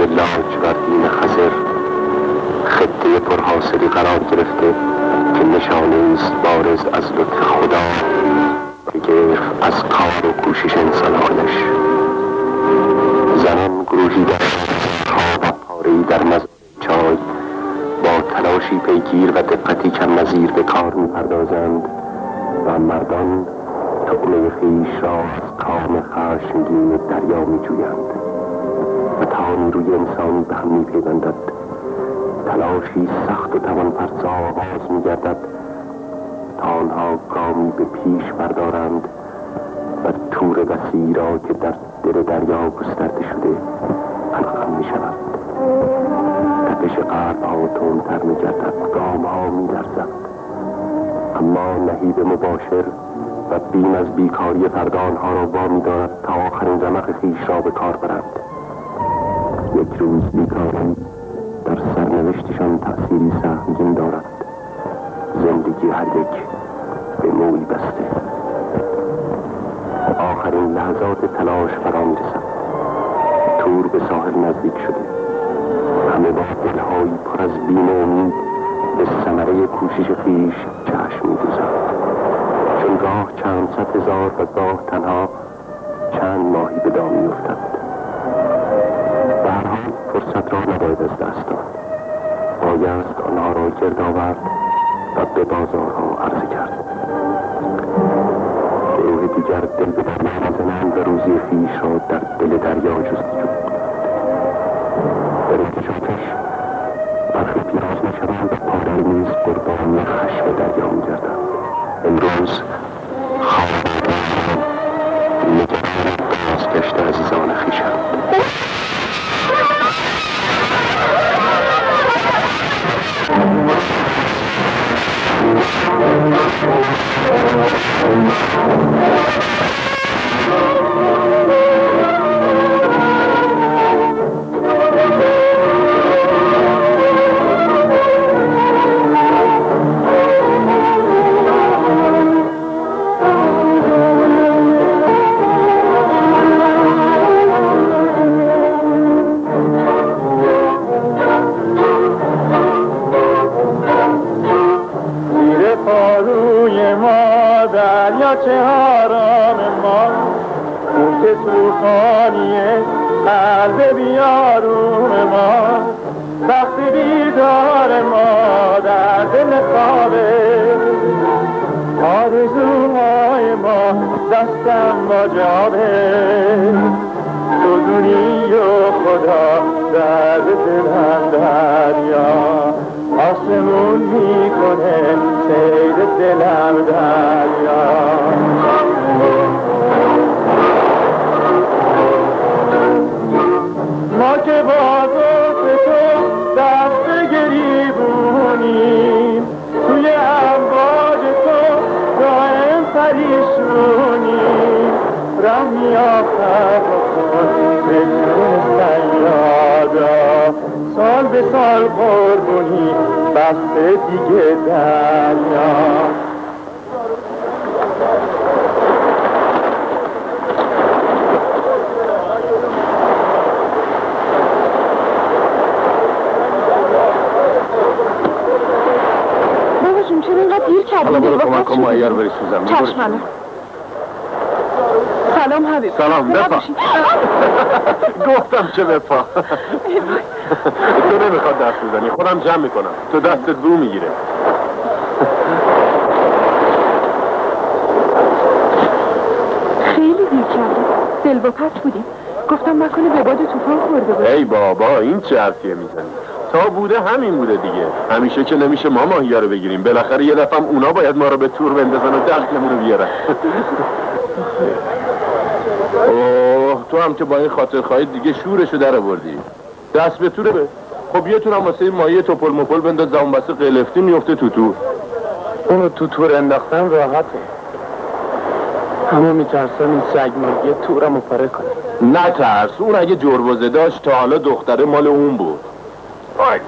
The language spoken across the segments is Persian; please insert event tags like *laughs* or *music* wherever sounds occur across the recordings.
روی لاج و دین خزر خطه پرحاصلی قرار گرفته که نشانه است بارز از لطف خدا که از کار و کوشش انسانهایش زنان گروهی در و پارهی در مزار چای با تلاشی پیگیر و دقتی کم نظیر به کار می‌پردازند و مردان تعمه خیش را از کام خشمگین دریا میجویند. و تا نیروی انسانی به هم میپیوندد تلاشی سخت و توان فرسا آغاز میگردد تا آنها گامی به پیش بردارند و تور وسیعی را که در دل دریا گسترده شده می شود تپش قلب ها تندتر می گردد گام ها می اما نهیب مباشر و بیم از بیکاری فردان ها را وامی دارد تا آخرین رمق خیش را به کار برند یک روز بیکاران در سرنوشتشان تأثیری سهمگین دارد زندگی هر یک به موی بسته. آخرین لحظات تلاش فرا می‌رسد تور به ساحل نزدیک شده. همه با دلهایی پر از بیم و امید به ثمره کوشش خیش چشم میدوزند. چون گاه چند صد هزار و گاه تنها چند ماهی به دام میافتد. به فرصت را نباید از دست داد. بایست آنها را گرد آورد و به بازارها عرضه کرد. گروه دیگر دل به دریا می‌زنند و روزی خیش را در دل دریا جستجو در انتشاطش برخی پیراز می‌شوند و پاره نیز قربانی خشم دریا میگردند امروز خواب نگران بازگشت عزیزان خیشند Oh, my God. کوی ما دریاچه آرام ما؟ اون که توفانیه قلب بیارون ما. وقت بیدار ما در دل خوابه آرزوهای ما دستم با جابه تو دنیا خدا در دلم دریا. آسمون می‌کنه سید دلم دریا. ما که با دوست تو دست گریبونیم توی امواج تو دائم پریشونیم ره میافت بکن جون سیاد را سال به سال قربونی بسته دیگه دریا. باباشون چرا اینقدر دیر کردی؟ حالا برو کمک کن ما ایار بری سوزم چشمانه. سلام حبیب. سلام بپا گفتم چه بپا تو نمی‌خواد دست بزنی. خودم جمع می‌کنم. تو دستت بو می‌گیره. خیلی دیر کردی. دل با پس بودیم گفتم نکنه به باد توفان خورده بود ای بابا این چه حرفیه می‌زنی؟ تا بوده همین بوده دیگه. همیشه که نمیشه ما ماهی رو بگیریم. بالاخره یه دفعه اونا باید ما رو به تور بندازن و دخلمون رو بیارن. اوه تو هم که با این خاطر خواهید دیگه شورشو در آوردی. دست به توره به. خب یه تور هم واسه ماهی توپل مپل بنداز زمان بسه قلفتی میفته تو تو. اونو تو تور انداختن راحته. همه میترسن این سگ ماهی تورم رو پاره کنه. نه ترس اون اگه جروزه داشت تا حالا دختره مال اون بود. آی.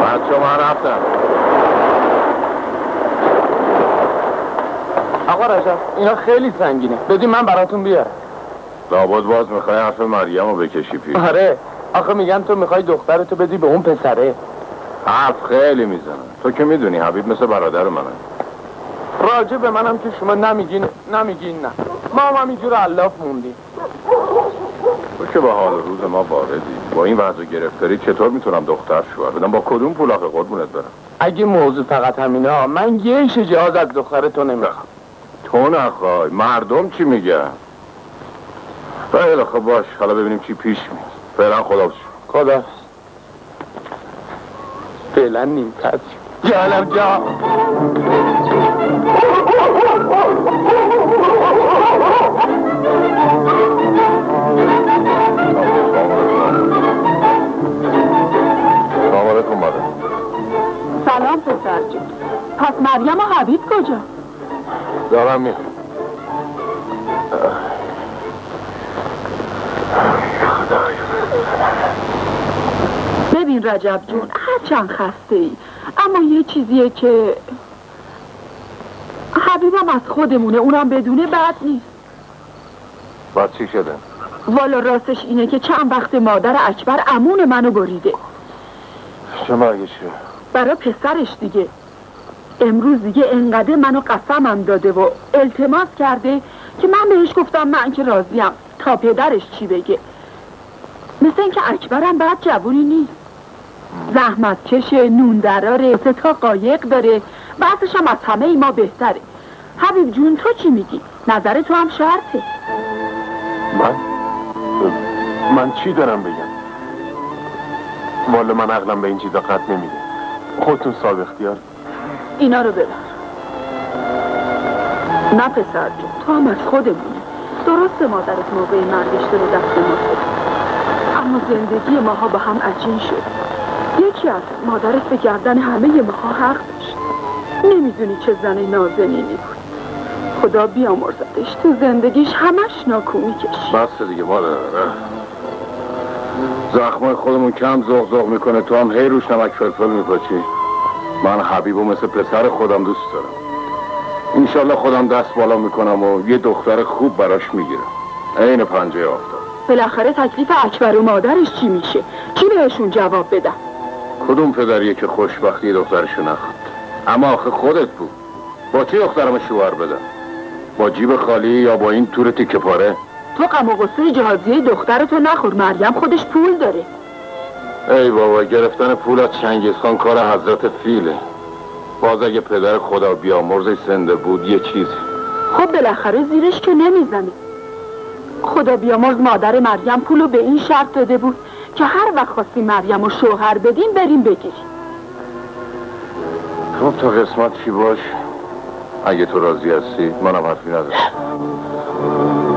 بچه من رفتم آقا باشم اینا خیلی سنگینه. بدین من براتون بیارم. لابد باز می‌خوای حرف مریم رو بکشی پیش آره. آخه میگن تو می‌خوای دخترتو بدی به اون پسره. حرف خیلی می‌زنن تو که می‌دونی حبیب مثل برادر منه. راجع به منم که شما نمیگین نمیگین نه. ما هم همینجور علاف موندیم تو که به حال روز ما واردی. با این وضع گرفتاری چطور می‌تونم دختر شوهر بدم؟ با کدوم پول آخه قربونت برم؟ اگه موضوع فقط همینا من یه جهاز از دخترتو نمی‌خوام. تو نخوای مردم چی میگن؟ خیلی خب باش حالا ببینیم چی پیش میاد. فعلا خدا خدا. فعلا نیم پس جانم جا سلام پسر جون. پس مریم و حبیب کجا؟ دارم میام ببین رجب جون هرچند خسته ای اما یه چیزیه که حبیبم از خودمونه اونم بدونه بد نیست بعد چی شده؟ والا راستش اینه که چند وقت مادر اکبر امون منو بریده چه مرگشه؟ برا پسرش دیگه امروز دیگه انقدر منو قسمم داده و التماس کرده که من بهش گفتم من که راضیم تا پدرش چی بگه. مثل اینکه اکبرم بعد جوونی نیست. زحمت کشه نون دراره سه تا قایق داره. بعضش هم از همه ما بهتره. حبیب جون تو چی میگی؟ نظر تو هم شرطه. من؟ من چی دارم بگم؟ والا من عقلم به این چیزا قد نمیده. خودتون صاحب اختیار اینا رو ببر. نه پسر جون تو هم از خودمونی درسته مادرت موقع مرگش داره دست ما. اما زندگی ماها با هم عجین شد. یکی از مادرت به گردن همه ماها حق داشت. نمی‌دونی چه زن نازنینی بود. خدا بیامرزدش تو زندگیش همش ناکومی کش بس دیگه مادر. زخمای خودمون کم زغ زغ می‌کنه تو هم هی روش نمک فلفل میپاچی من حبیبو مثل پسر خودم دوست دارم. انشالله خودم دست بالا می‌کنم و یه دختر خوب براش می‌گیرم. عین پنجه آفتاب. بالاخره تکلیف اکبر و مادرش چی میشه؟ چی بهشون جواب بدم کدوم پدریه که خوشبختی دخترشو نخواد؟ اما آخه خودت بود. با چی دخترم شوهر بدم؟ با جیب خالی یا با این تور تیکه پاره؟ تو غم و غصه جهازیه دخترتو نخور مریم خودش پول داره. ای بابا گرفتن پول از چنگیز خان کار حضرت فیله. باز اگه پدر خدا بیامرزش زنده بود یه چیزی خب بالاخره زیرش که نمی‌زنه. خدا بیامرز مادر مریم پولو به این شرط داده بود که هر وقت خواستی مریم و شوهر بدین بریم بگیری خب تا قسمت چی باش؟ اگه تو راضی هستی منم حرفی ندارم.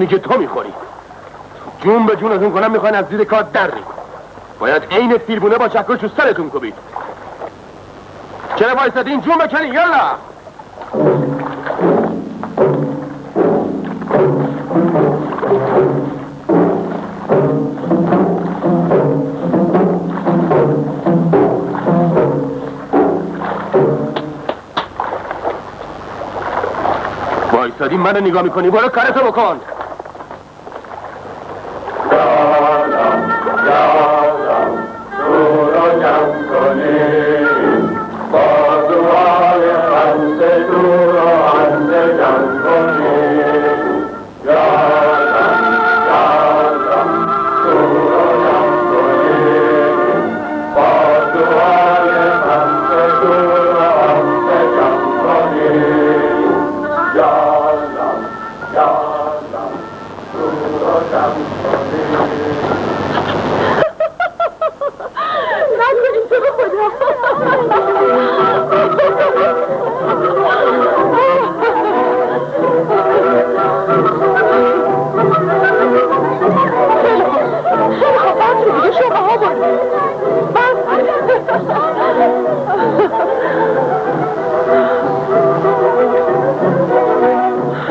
نونی که تو می‌خوری. جون به جونتون کنم می‌خواین از زیر کار در باید عین سیربونه با چکش تو سرتون کبید چرا وایسادین؟ جون بکنین یالا وایسادی منو نگاه می‌کنی؟ برو کارتو بکن.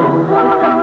Oh,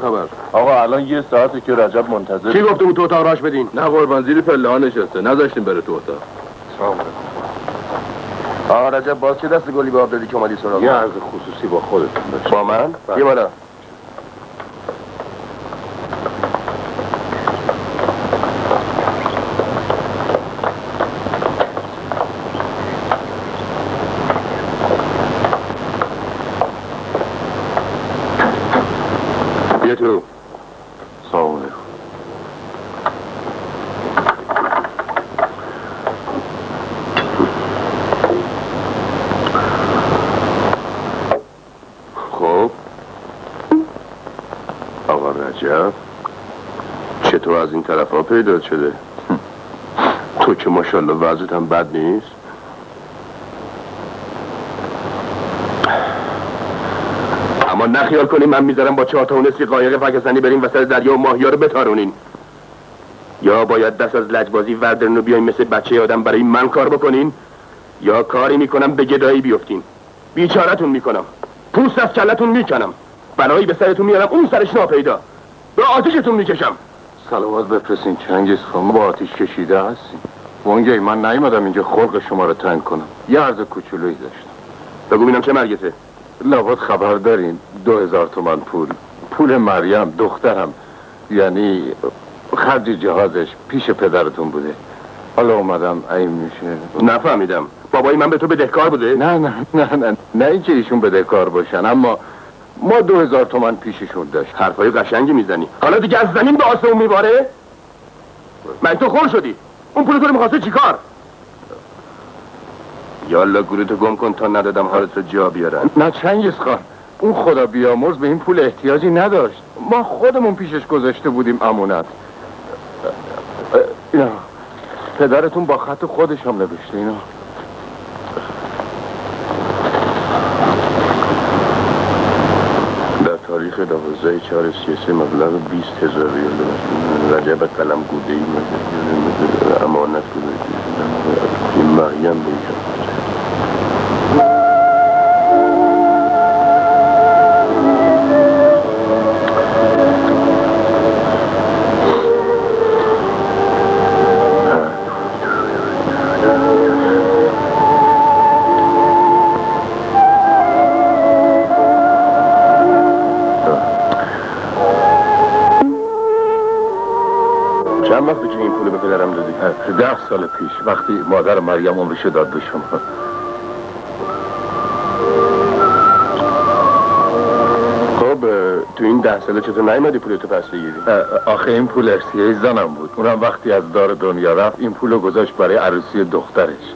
خبر. آقا الان یه ساعته که رجب منتظر. کی گفته بود تو اتاق راش بدین؟ نه قربان زیر پله ها نشسته. نذاشتیم بره تو اتاق. آقا رجب باز چه دست گلی به آب دادی که اومدی سراغ یه؟ عرض خصوصی با خودتون داشت با من؟ بله. یه بالا. تو سلام علیکم خب. آقا رجب چطور از این طرف ها پیدا شده؟ *laughs* تو که ماشاءالله وضعت هم بد نیست؟ اما نخیال کنی من می‌ذارم با چهار تا نصفی قایق فکسنی بریم وسط دریا و ماهیا رو بتارونین. یا باید دست از لجبازی وردرن و بیاین مثل بچه آدم برای من کار بکنین یا کاری می‌کنم به گدایی بیفتین. بیچارتون می‌کنم. پوست از کلتون می‌کنم. بلایی به سرتون میارم اون سرش ناپیدا. به آتیشتون می‌کشم. سلامات بفرستین چنگیز خان با آتیش کشیده هستیم وانگهی من نیومدم اینجا خلق شما رو تنگ کنم. یه عرض کوچولویی داشتم. بگو بینم چه مرگته. لابد خبر دارین. دو هزار تومن پول. پول مریم دخترم. یعنی خرج جهازش پیش پدرتون بوده. حالا اومدم این میشه. نفهمیدم. بابای من به تو بدهکار بوده؟ نه نه نه نه. نه اینکه ایشون بدهکار باشن اما ما دو هزار تومن پیششون داشت حرفای قشنگی می‌زنی. حالا دیگه از زمین به آسمون میباره؟ من تو خور شدی. اون پول تو رو می‌خواسته چیکار یالا گورتو گم کن تا ندادم حالت رو جا بیارن. نه چنگیز خان اون خدا بیامرز به این پول احتیاجی نداشت. ما خودمون پیشش گذاشته بودیم امونت. اینا پدرتون با خط خودش هم نوشته اینا. در تاریخ شد آوازه چهار سیاسی مبلغ بیست هزار ریال رجب قلم گوده ای امانت گذاشتی مریم بگم پیش. وقتی مادر مریم عمرش داد به شما. خب تو این ده ساله چطور نیومدی پولتو پس بگیری؟ آخه این پول ارسیه زنم بود. اونم وقتی از دار دنیا رفت این پولو گذاشت برای عروسی دخترش.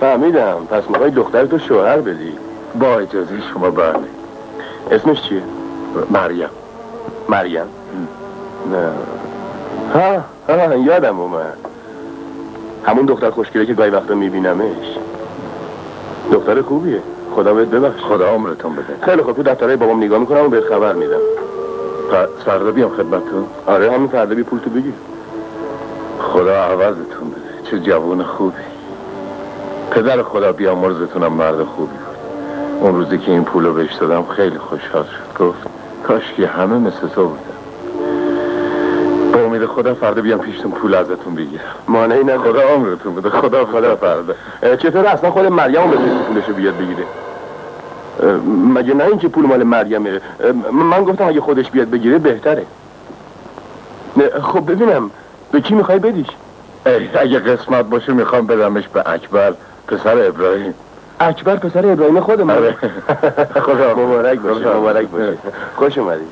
فهمیدم. پس می‌خوای دخترتو شوهر بدی. با اجازه شما بله. اسمش چیه؟ مریم. مریم؟ نه. ها ها یادم اومد. همون دختر خوشگله که گاهی وقتا میبینمش. دختر خوبیه. خدا بهت ببخش. خدا عمرتون بده. خیلی خوب تو دفترهای بابام نگاه می‌کنم و بهت خبر میدم. فردا بیام خدمتتون. آره همین فردا بی پول تو بگیر. خدا عوضتون بده. چه جوون خوبی. پدر خدا بیامرزتونم مرد خوبی بود. اون روزی که این پولو بهش دادم خیلی خوشحال شد. گفت کاش که همه مثل تو بودن. امید خدا فردا بیام پیشتون پول ازتون بگیرم. مانعی نه خدا عمرتون بده. خدا خدا فردا. چطور اصلا خود مریم به پولشو بیاد بگیره؟ مگه نه اینکه پول مال مریمه. من گفتم اگه خودش بیاد بگیره بهتره. خب ببینم. به کی می‌خوای بدیش؟ اگه قسمت باشه می‌خوام بدمش به اکبر پسر ابراهیم. اکبر پسر ابراهیم خود من. *laughs* خدا مبارک باشه مبارک باشه. خوش اومدی.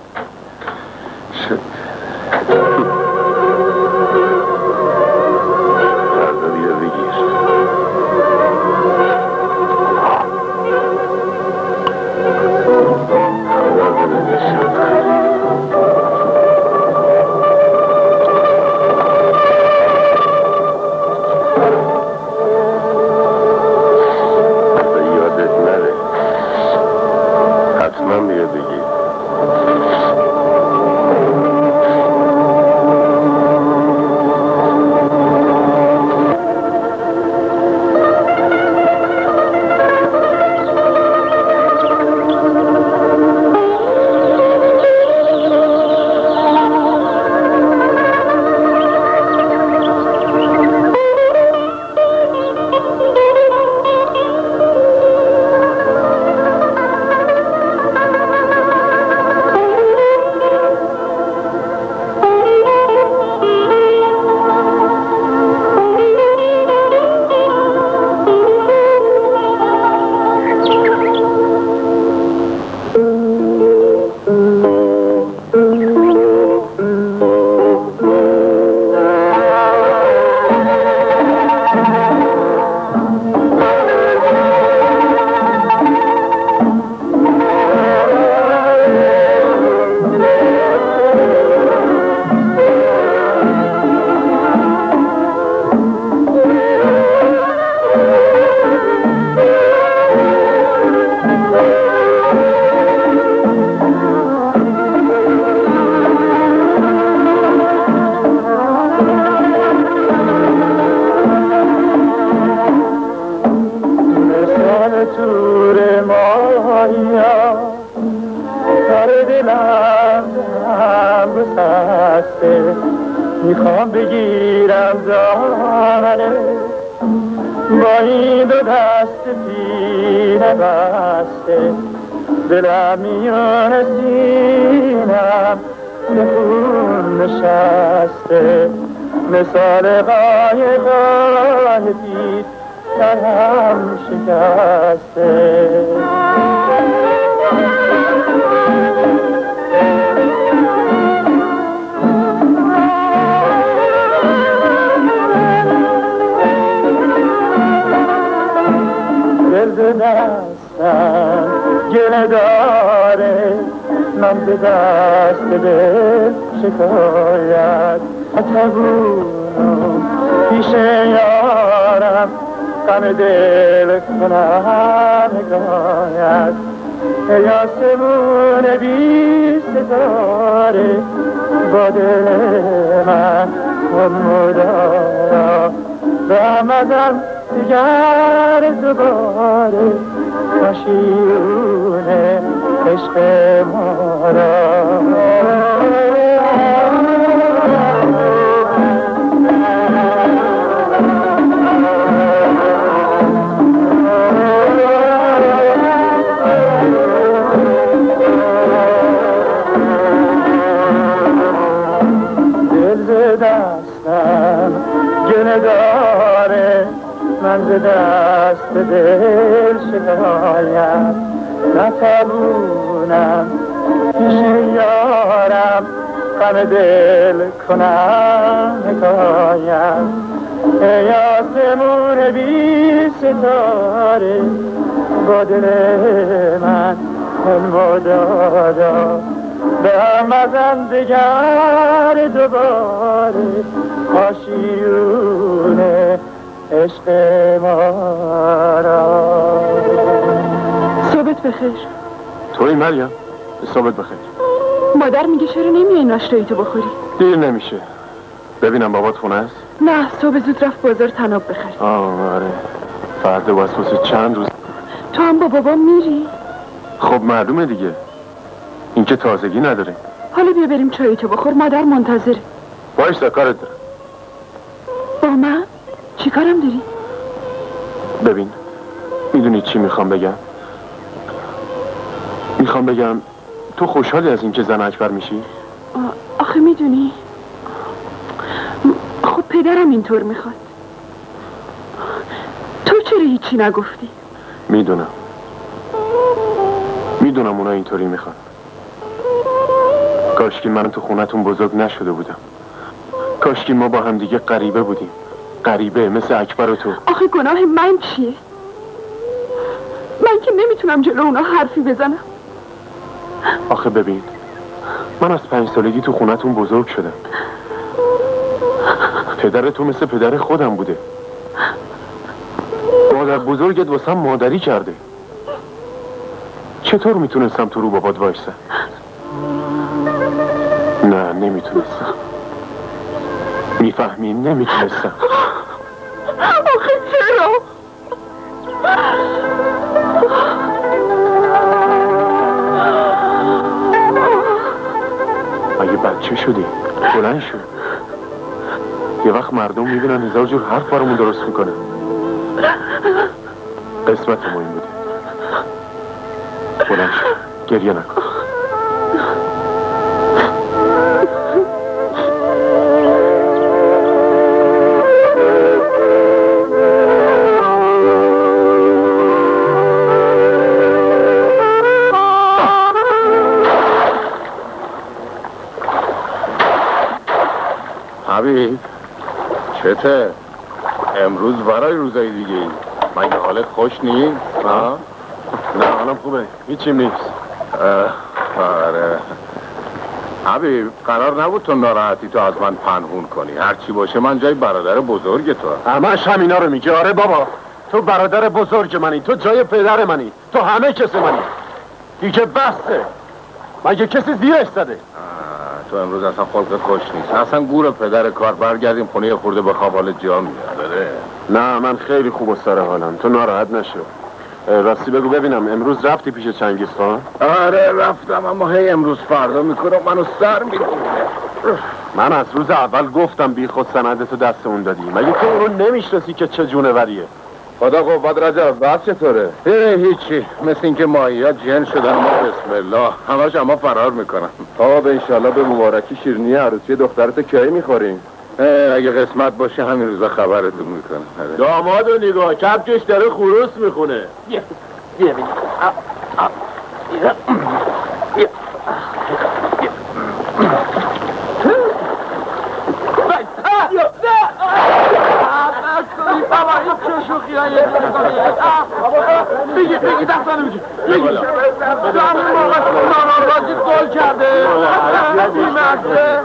مثال قایقای پیر سرم شکسته. دل به دستم گله داره من به دست دل شکایت. اتبونم پیش یارم غم دل کنم نگاید ای آسمون بی ستاره با دل من مدارا رمضان دیگر دوباره نشیون عشق ما را من ز دست دل شکایم نتوانم. پیش یارم غم دل کنم حکایم ای آسمون بی ستاره با دل من حلم دادا به هم دگر دوباره آشیون عشق ما را. بخیر توی مریم صبحت بخیر مادر میگه چرا نمیای ناشتایی تو بخوری؟ دیر نمیشه. ببینم بابات خونه است؟ نه صبح زود رفت بازار تناب بخری آه آره. فردا واسه چند روز تو هم با بابا میری؟ خب معلومه دیگه. این که تازگی نداره. حالا بیا بریم چایی تو بخور مادر منتظره. باش کارت دارم. چی کارم داری؟ ببین می‌دونی چی می‌خوام بگم؟ می‌خوام بگم تو خوشحالی از اینکه زن اکبر میشی؟ آخه می‌دونی. خب پدرم اینطور می‌خواد. تو چرا هیچی نگفتی؟ می‌دونم. می‌دونم اونا اینطوری می‌خوان. کاشکی من تو خونتون بزرگ نشده بودم. کاشکی ما با هم دیگه غریبه بودیم. غریبه مثل اکبر و تو. آخه گناه من چیه؟ من که نمی‌تونم جلو اونا حرفی بزنم. آخه ببین من از پنج سالگی تو خونتون بزرگ شدم. پدر تو مثل پدر خودم بوده. مادر بزرگت واسم مادری کرده. چطور می‌تونستم تو رو بابات وایسم؟ نه نمی‌تونستم. می‌فهمی؟ نمی‌تونستم. بچه شدی؟ بلند شد یه وقت مردم می‌بینن هزار جور حرف برامون درست می‌کنه قسمت ما این بوده. بلند شد گریه نکن. حبیب چته؟ امروز برای روزای دیگه ای. مگه حالت خوش نیست؟ نه حالم خوبه. هیچیم نیست. آره. حبیب قرار نبود تو ناراحتی تو از من پنهون کنی. هرچی باشه من جای برادر بزرگ تو همش همینا رو میگه آره بابا. تو برادر بزرگ منی. تو جای پدر منی. تو همه کس منی. دیگه بسته. مگه کسی زیرش زده؟ تو امروز اصلا خلق خوش نیست. اصلا گور پدر کار برگردیم خونه خورده به خواب حال جا میاد. آره. نه من خیلی خوب و سر حالم. تو ناراحت نشو. راستی بگو ببینم. امروز رفتی پیش چنگیز خان؟ آره رفتم اما هی امروز فردا می‌کنم منو سر می‌کنه. من از روز اول گفتم بی خود سندتو دست اون دادی. مگه تو اونو نمی‌شناسی که چه جونوریه؟ خدا قوت رجب بعد چطوره؟ هیچی. مثل اینکه ماهی ها جن شدن ما بسم الله. همش اما فرار می‌کنن. آقا انشالله به مبارکی شیرنی عروسی دخترت کی می‌خوریم؟ اگه قسمت باشه همین روزا خبرتون می‌کنه داماد و نگاه کپکش داره خروس می‌خونه. بابا این چه شوخی های بگی بگی دستانه میگی. بگی تو همین موقع سامان بازی گل کرده. بیمرده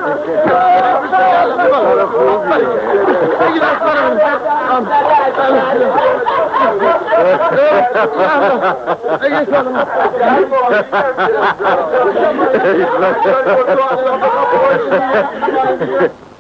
*laughs*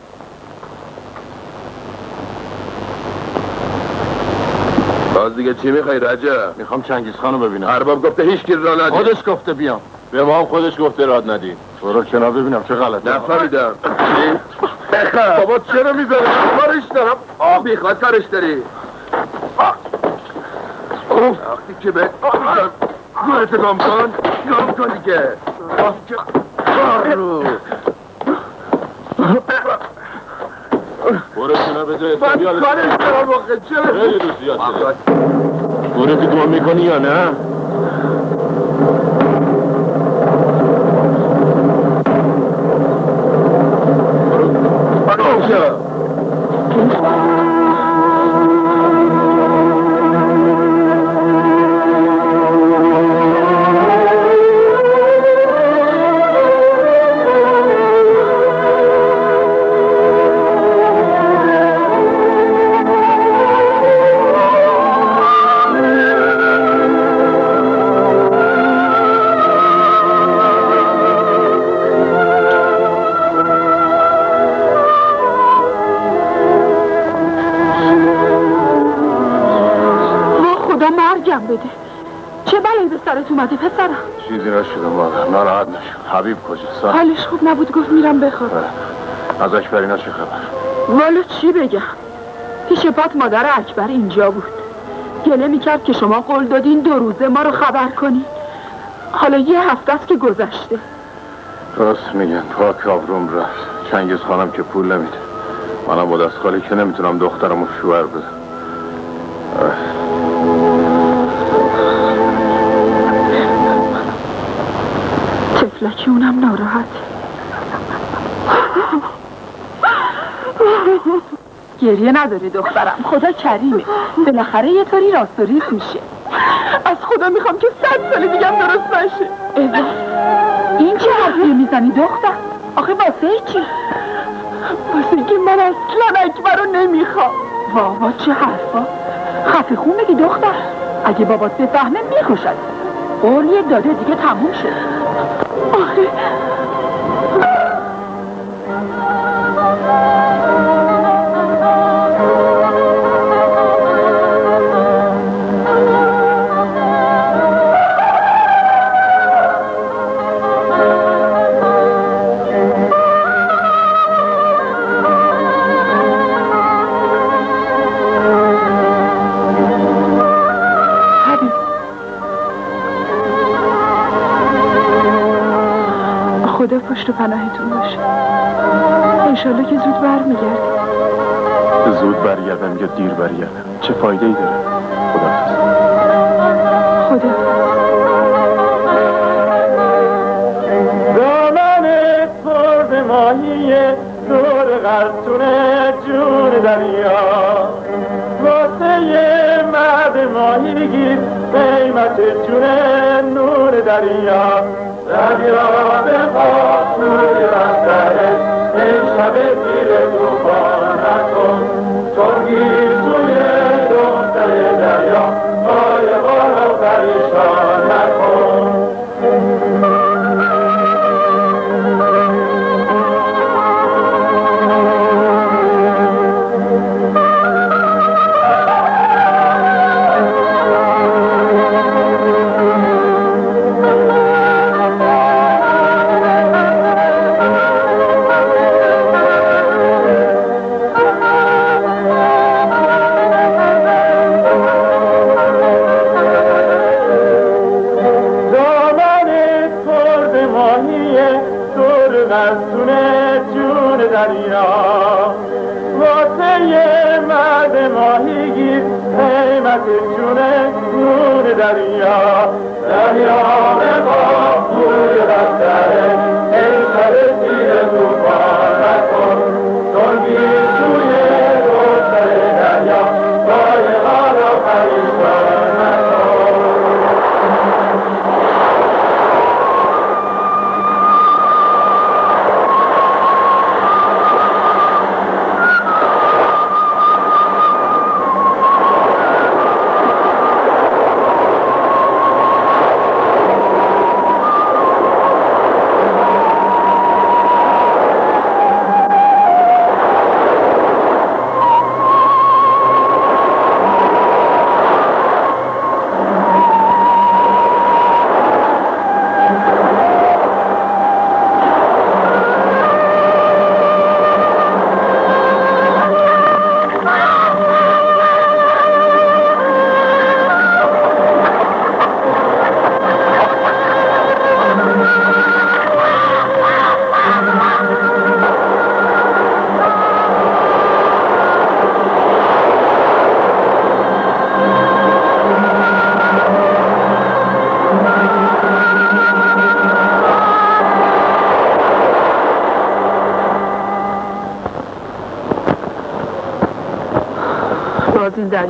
باز دیگه چی می‌خوای رجب؟ می‌خوام چنگیز خانو ببینم. ارباب گفته هیچ کی را ندی خودش گفته بیام. به ما خودش گفته راد ندی برو کنار ببینم چه غلطه. نفهمیدم. بابا چرا می‌ذاره کارش دارم. آه بیخواد کارش داری. وقتی که به گورت گم کن. گم کن دیگه. رو. برو کنار به جای من حسابی کارش دارم واقعا چرا؟ خیلی دوست زیاد شده گورت گم می‌کنی یا نه؟ مرگم بده چه بلایی به سرت اومده پسرم؟ چیزی نشده مادر ناراحت نشو. حبیب کجاست حالش خوب نبود گفت میرم بخواب ازش برینا چه خبر؟ والا چی بگم؟ پیش پات مادر اکبر اینجا بود. گله می‌کرد که شما قول دادین دو روزه ما رو خبر کنین حالا یه هفته است که گذشته. درست میگن. پاک آبروم رفت. چنگیز خانم که پول نمیده. منم با دست خالی که نمی‌تونم دخترم رو شوهر بدم. اونم ناراحت. گریه نداره دخترم. خدا کریمه. بالاخره یه طوری راست و ریز میشه. از خدا می‌خوام که صد سال دیگه درست نشه. این چه حرفیه می‌زنی دختر؟ آخه واسه چی؟ واسه اینکه من اصلا اکبر رو نمی‌خوام. واوا چه حرفا؟ خفه خون بگی دختر. اگه بابات بفهمه می‌کشد. قول یه داده دیگه تموم شد. آره حبیب انشالله که زود برمیگردی زود برگردم یا دیر برگردم. چه فایده ای داره؟ خدا خدا. دامن سرد ماهی دور غرسون جون دریا. واسه یه مرد ماهیگیر قیمت جون نور دریا. دریا به پاس نور این شب تیر توفان نکن ترگیر سوی دختر دریا پریشان نکن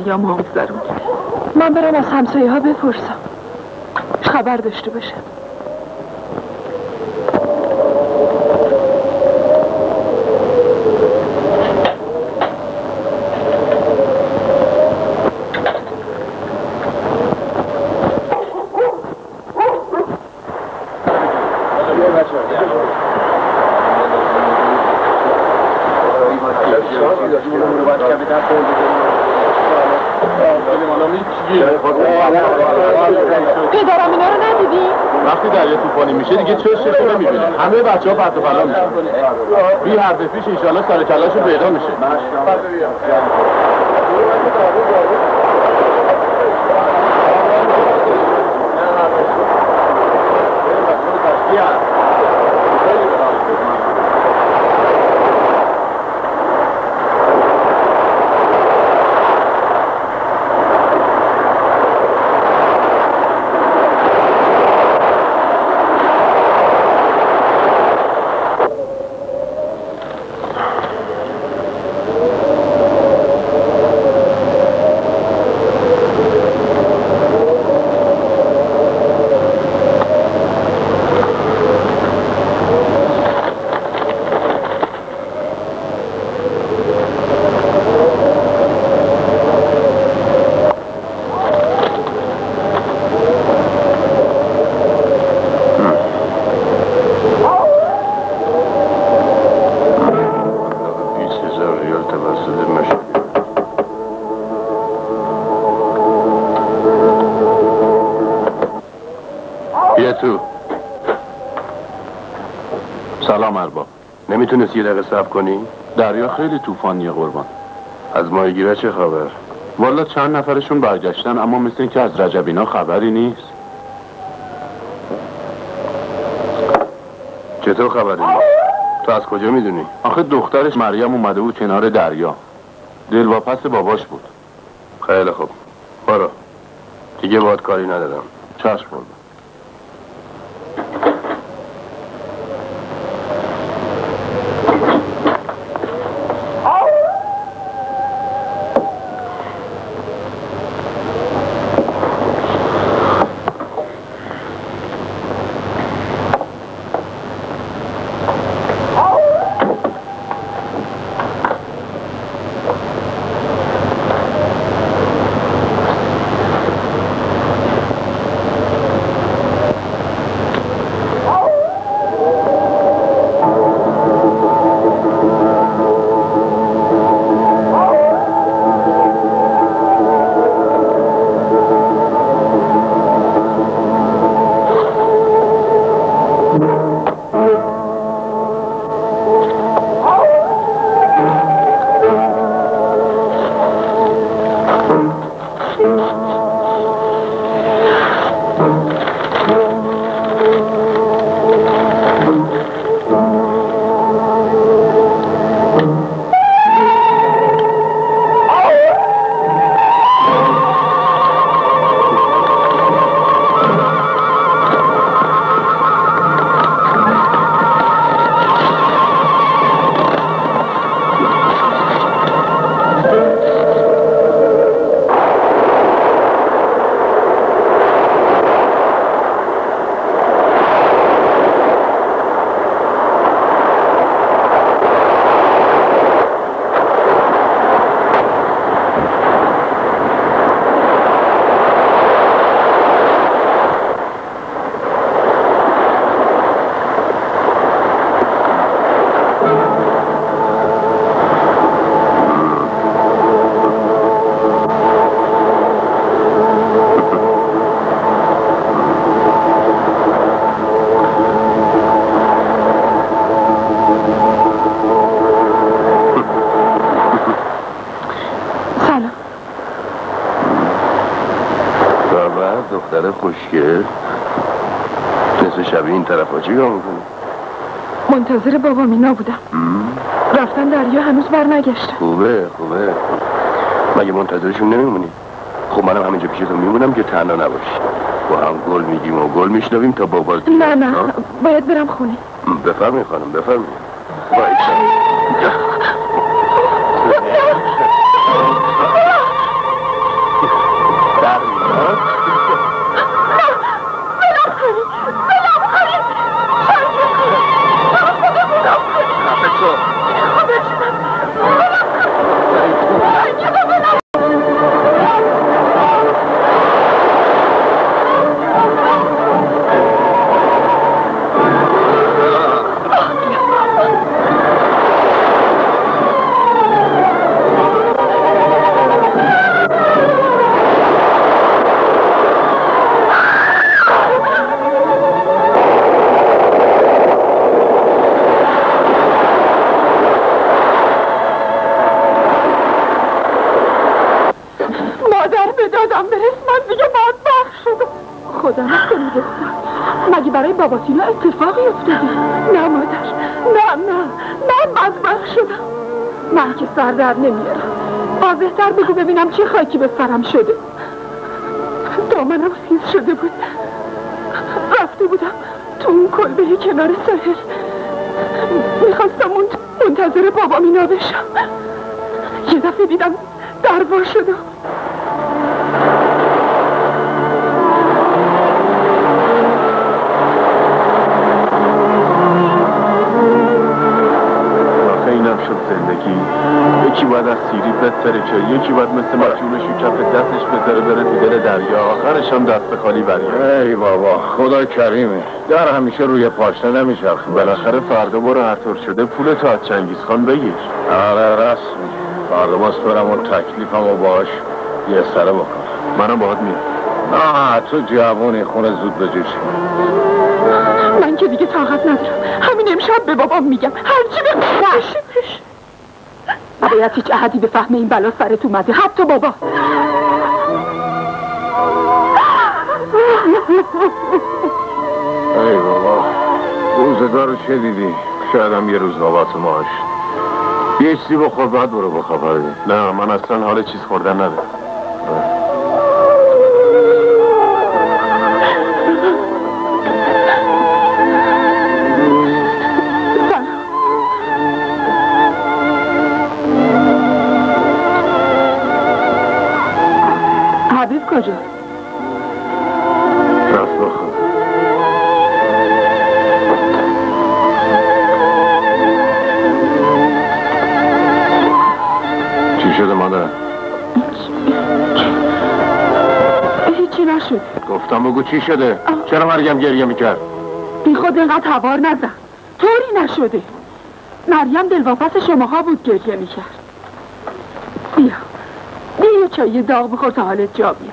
دریا ما گذرون من برم از همسایه ها بپرسم. خبر داشته باشه پدرم اینا رو ندیدی؟ وقتی دریا طوفانی میشه دیگه چشش رو نمی‌بینه همه بچه ها پرت و پلا میشن. بی حرف پیش انشالله سر کلاشو پیدا میشه. بیست نمی‌تونست یه دقیقه صبر کنی؟ دریا خیلی طوفانیه قربان از ماهیگیره چه خبر؟ والا چند نفرشون برگشتن اما مثل اینکه از رجبینا خبری نیست چطور خبری نیست؟ تو از کجا می‌دونی؟ آخه دخترش مریم اومده بود کنار دریا دلواپس باباش بود خیلی خوب برو دیگه باید کاری ندارم چشم قربان سلام منتظر بابا مینا بودم. رفتن دریا هنوز برنگشته خوبه خوبه مگه منتظرشون نمیمونی؟ خب منم همینجا پیش تو میمونم که تنها نباشی. با هم گل میگیم و گل میشنویم تا بابا نه نه. باید برم خونه. بفرمایید خانم بفرمایید وایسا. بابا سینا اتفاقی افتاده؟ نه مادر نه نه من بدبخت شدم. من که سر در نمیارم. واضحتر بگو ببینم چه خاکی به سرم شده. دامنم سیز شده بود. رفته بودم تو اون کلبه کنار ساحل می‌خواستم منتظر بابا مینا بشم یه دفعه دیدم دربار شدم که یکی باید مثل مجونش کف دستش بذاره بره تو دل دریا. آخرش هم دست خالی برگرد ای بابا خدا کریمه. در همیشه روی پاشنه نمیشه بالاخره فردا برو هر شده پول تو از چنگیز خان بگیر. آره رسمی فردا باز برم اون تکلیفم و باش یه سره بکن منم باید میام. نه تو جوانی خونه زود بجوش من که دیگه طاقت ندارم. همین امشب به بابام میگم. هرچی به نباید هیچ احدی به فهم این بلا سرت اومده. حتی بابا. ای بابا روزگار چه دیدی؟ شاید هم یه روز نوبت ماش یه چیزی بخور بعد برو بخبر نه من اصلا حال چیز خوردن ندارم. چی شده؟ چرا مریم گریه می‌کرد؟ بی خود اینقدر هوار نزن. طوری نشده. مریم دلواپس شماها بود گریه می‌کرد. بیا. بیا چایی داغ بخور تا حالت جا بیاد.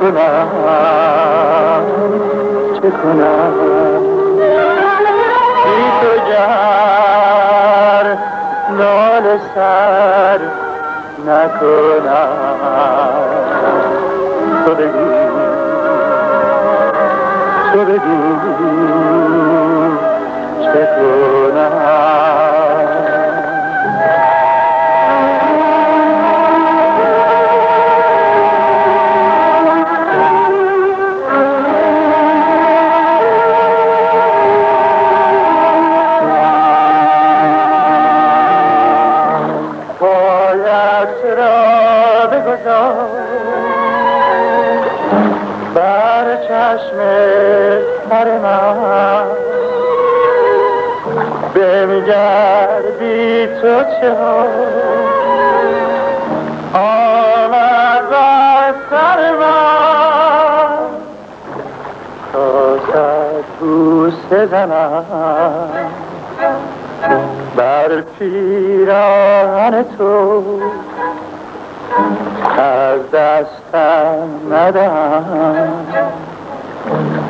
çıkına çıkına. Çiğit ocar nol sar nakuna Sodegi Sodegi Çıkuna تو چرا آمد بر سر من کازد بوسه زنم بر پیراهن تو از دستم ندم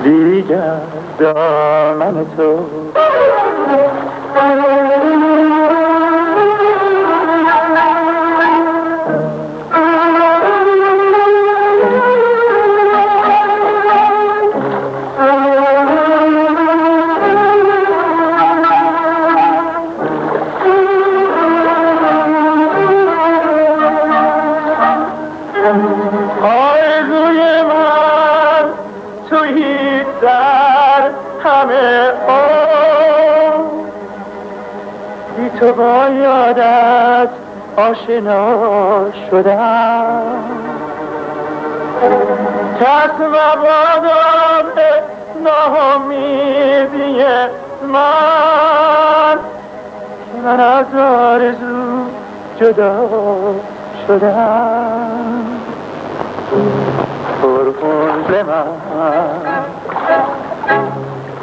دیگر دامن تو تو با یادت آشنا شدم. کس مبادم نامیدی من. من از آرزو جدا شدم. به من.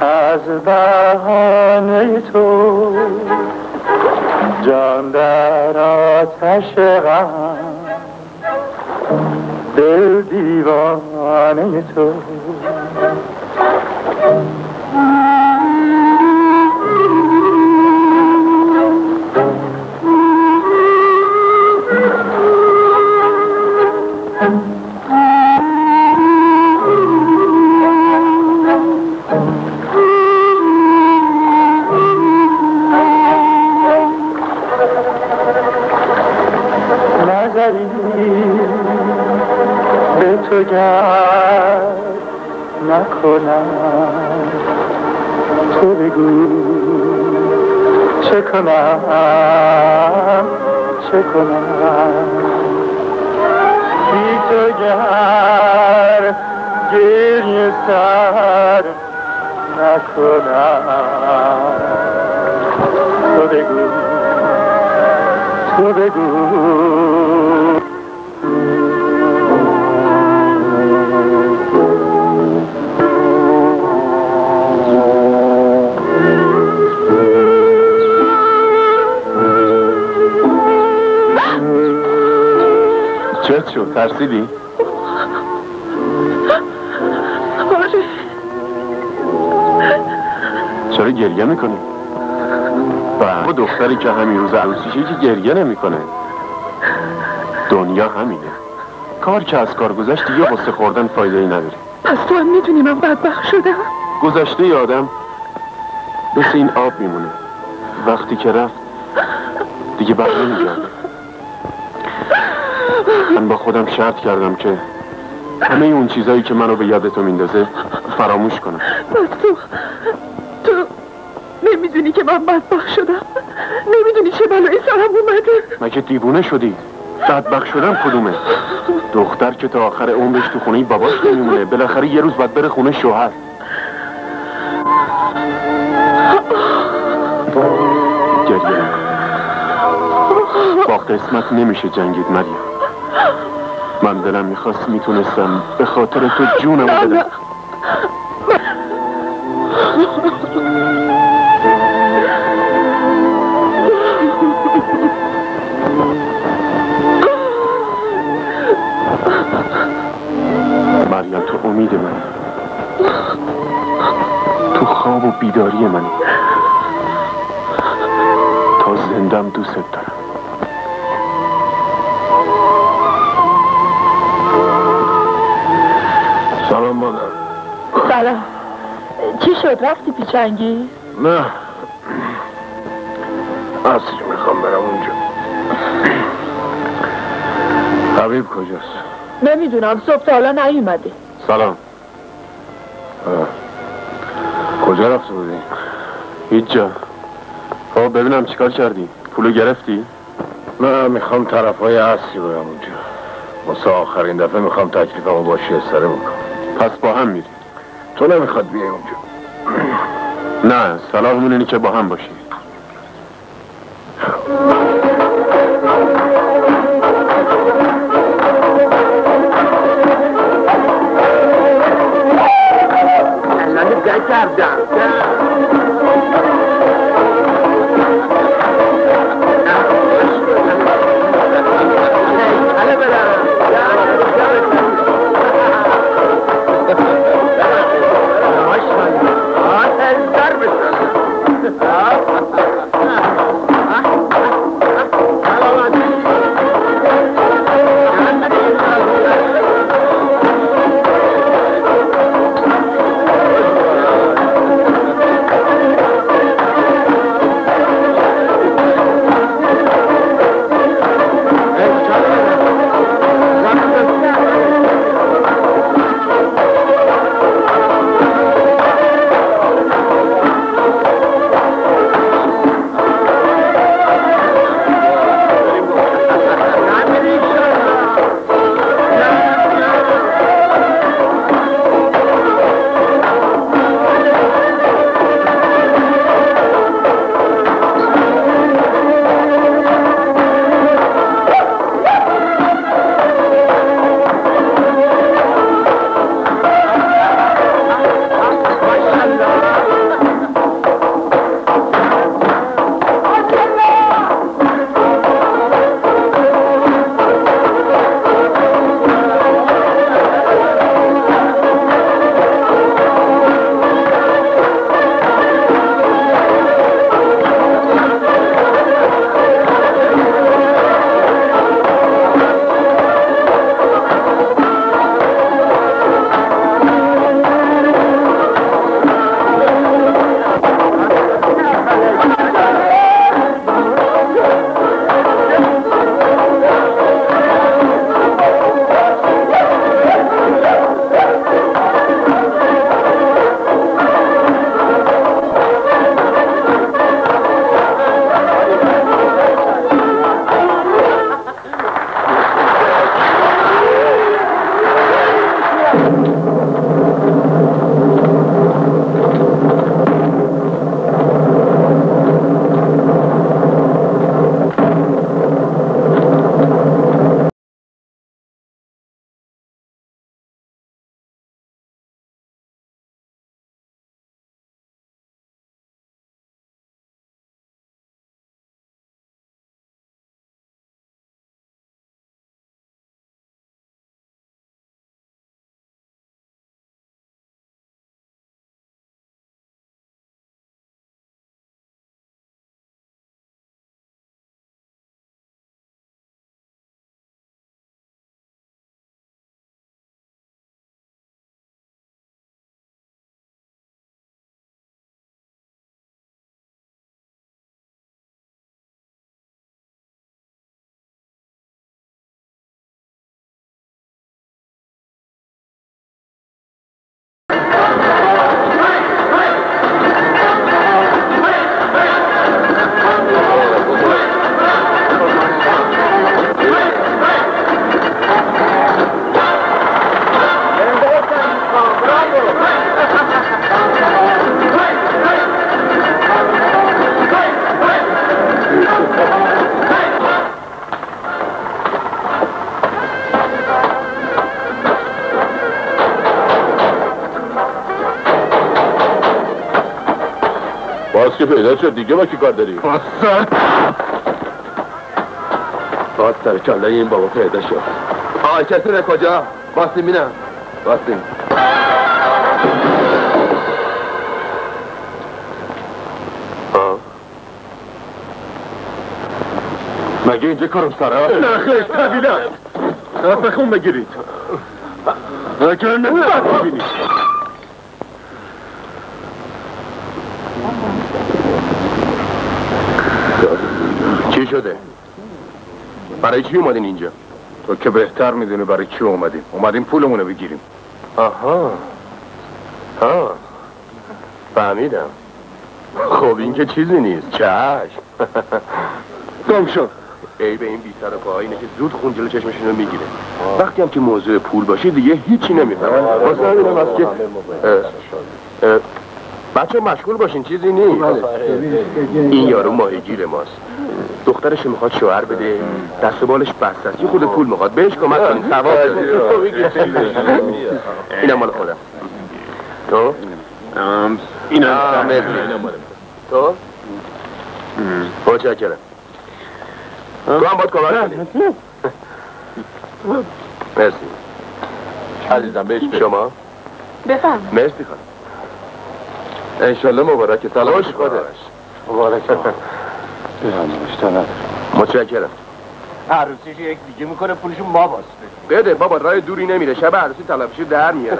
از بهانه تو جان در آتش غم. دل دیوانه تو. نکنم تو بگو چه کنم؟ چه کنم؟ بی تو گر گریه سر نکنم. تو بگو تو بگو. چت شد ترسیدی؟ آره. چرا گریه می‌کنی؟ و دختری که همین روز عروسیشه که گریه نمی‌کنه. دنیا همینه. کار که از کار گذشت دیگه قصه خوردن فایده ای نداره پس تو هم می‌دونی من بدبخت شدم. گذشته ی آدم مثل این آب میمونه. وقتی که رفت دیگه بر نمیگرده. من با خودم شرط کردم که همه اون چیزایی که منو به یاد تو میندازه فراموش کنم. پس تو تو نمی‌دونی که من بدبخت شدم. نمی‌دونی چه بلایی سرم اومده. مگه دیوونه شدی؟ بدبخت شدم کدومه؟ دختر که تا آخر عمرش تو خونه باباش نمیمونه. بالاخره یه روز باید بره خونه شوهر. گریه. با قسمت نمیشه جنگید مریم. من دلم می‌خواست می‌تونستم به خاطر تو جونم بدم. مریم تو امید من. تو خواب و بیداری من. تا زندم دوست دارم. رفتی پیچنگی؟ نه اصری می‌خوام برم اونجا حبیب کجاست؟ نمی‌دونم صبح تا حالا نیومده سلام. کجا رفته بودی؟ هیچ جا خب ببینم چیکار کردی؟ پولو گرفتی؟ نه می‌خوام طرف های اصلی برم اونجا واسه آخرین دفعه می‌خوام تکلیفمو با استره بکنم پس با هم میری تو نمی‌خواد بیای اونجا نه صلاحمون اینه که با هم باشی که پیدا شد دیگه با کی کار داری؟ باز سر کله این بابا پیدا شد. آقای کسی کجا؟ باستیم بینم باستیم مگه اینجا کارم سره؟ نه خیلی طبیله نفس خون بگیرید. اگر نه ببینید. چی شده؟ برای چی اومدین اینجا؟ تو که بهتر می‌دونی برای چی اومدیم. اومدیم پولمونو بگیریم. آها. ها. فهمیدم. خب این که چیزی نیست. چشم. *laughs* گم شد ای به این بیسر پاها اینه که زود خون جلو چشمشون رو می‌گیره. وقتی هم که موضوع پول باشه دیگه هیچی نمی‌فهمن واسه همین هست که بچه مشغول باشین چیزی نیست. این یارو ماهیگیر ماست. دخترش می‌خواد شوهر بده دست و بالش بسته است. یه خود پول می‌خواد. بهش کمک کنین ثواب. اینم مال خودم. تو؟ اینم تو؟ متشکرم تو هم باید کمک کنی. مرسی. عزیزم بهش شما؟ بفهم مرسی خانم. انشالله مبارک. سلام خوش خودش مبارک متشکرم عروسیش یک دیگه می‌کنه پولشو ما باز بده. بابا راه دوری نمیره. شب عروسی تلافیشو در میاره.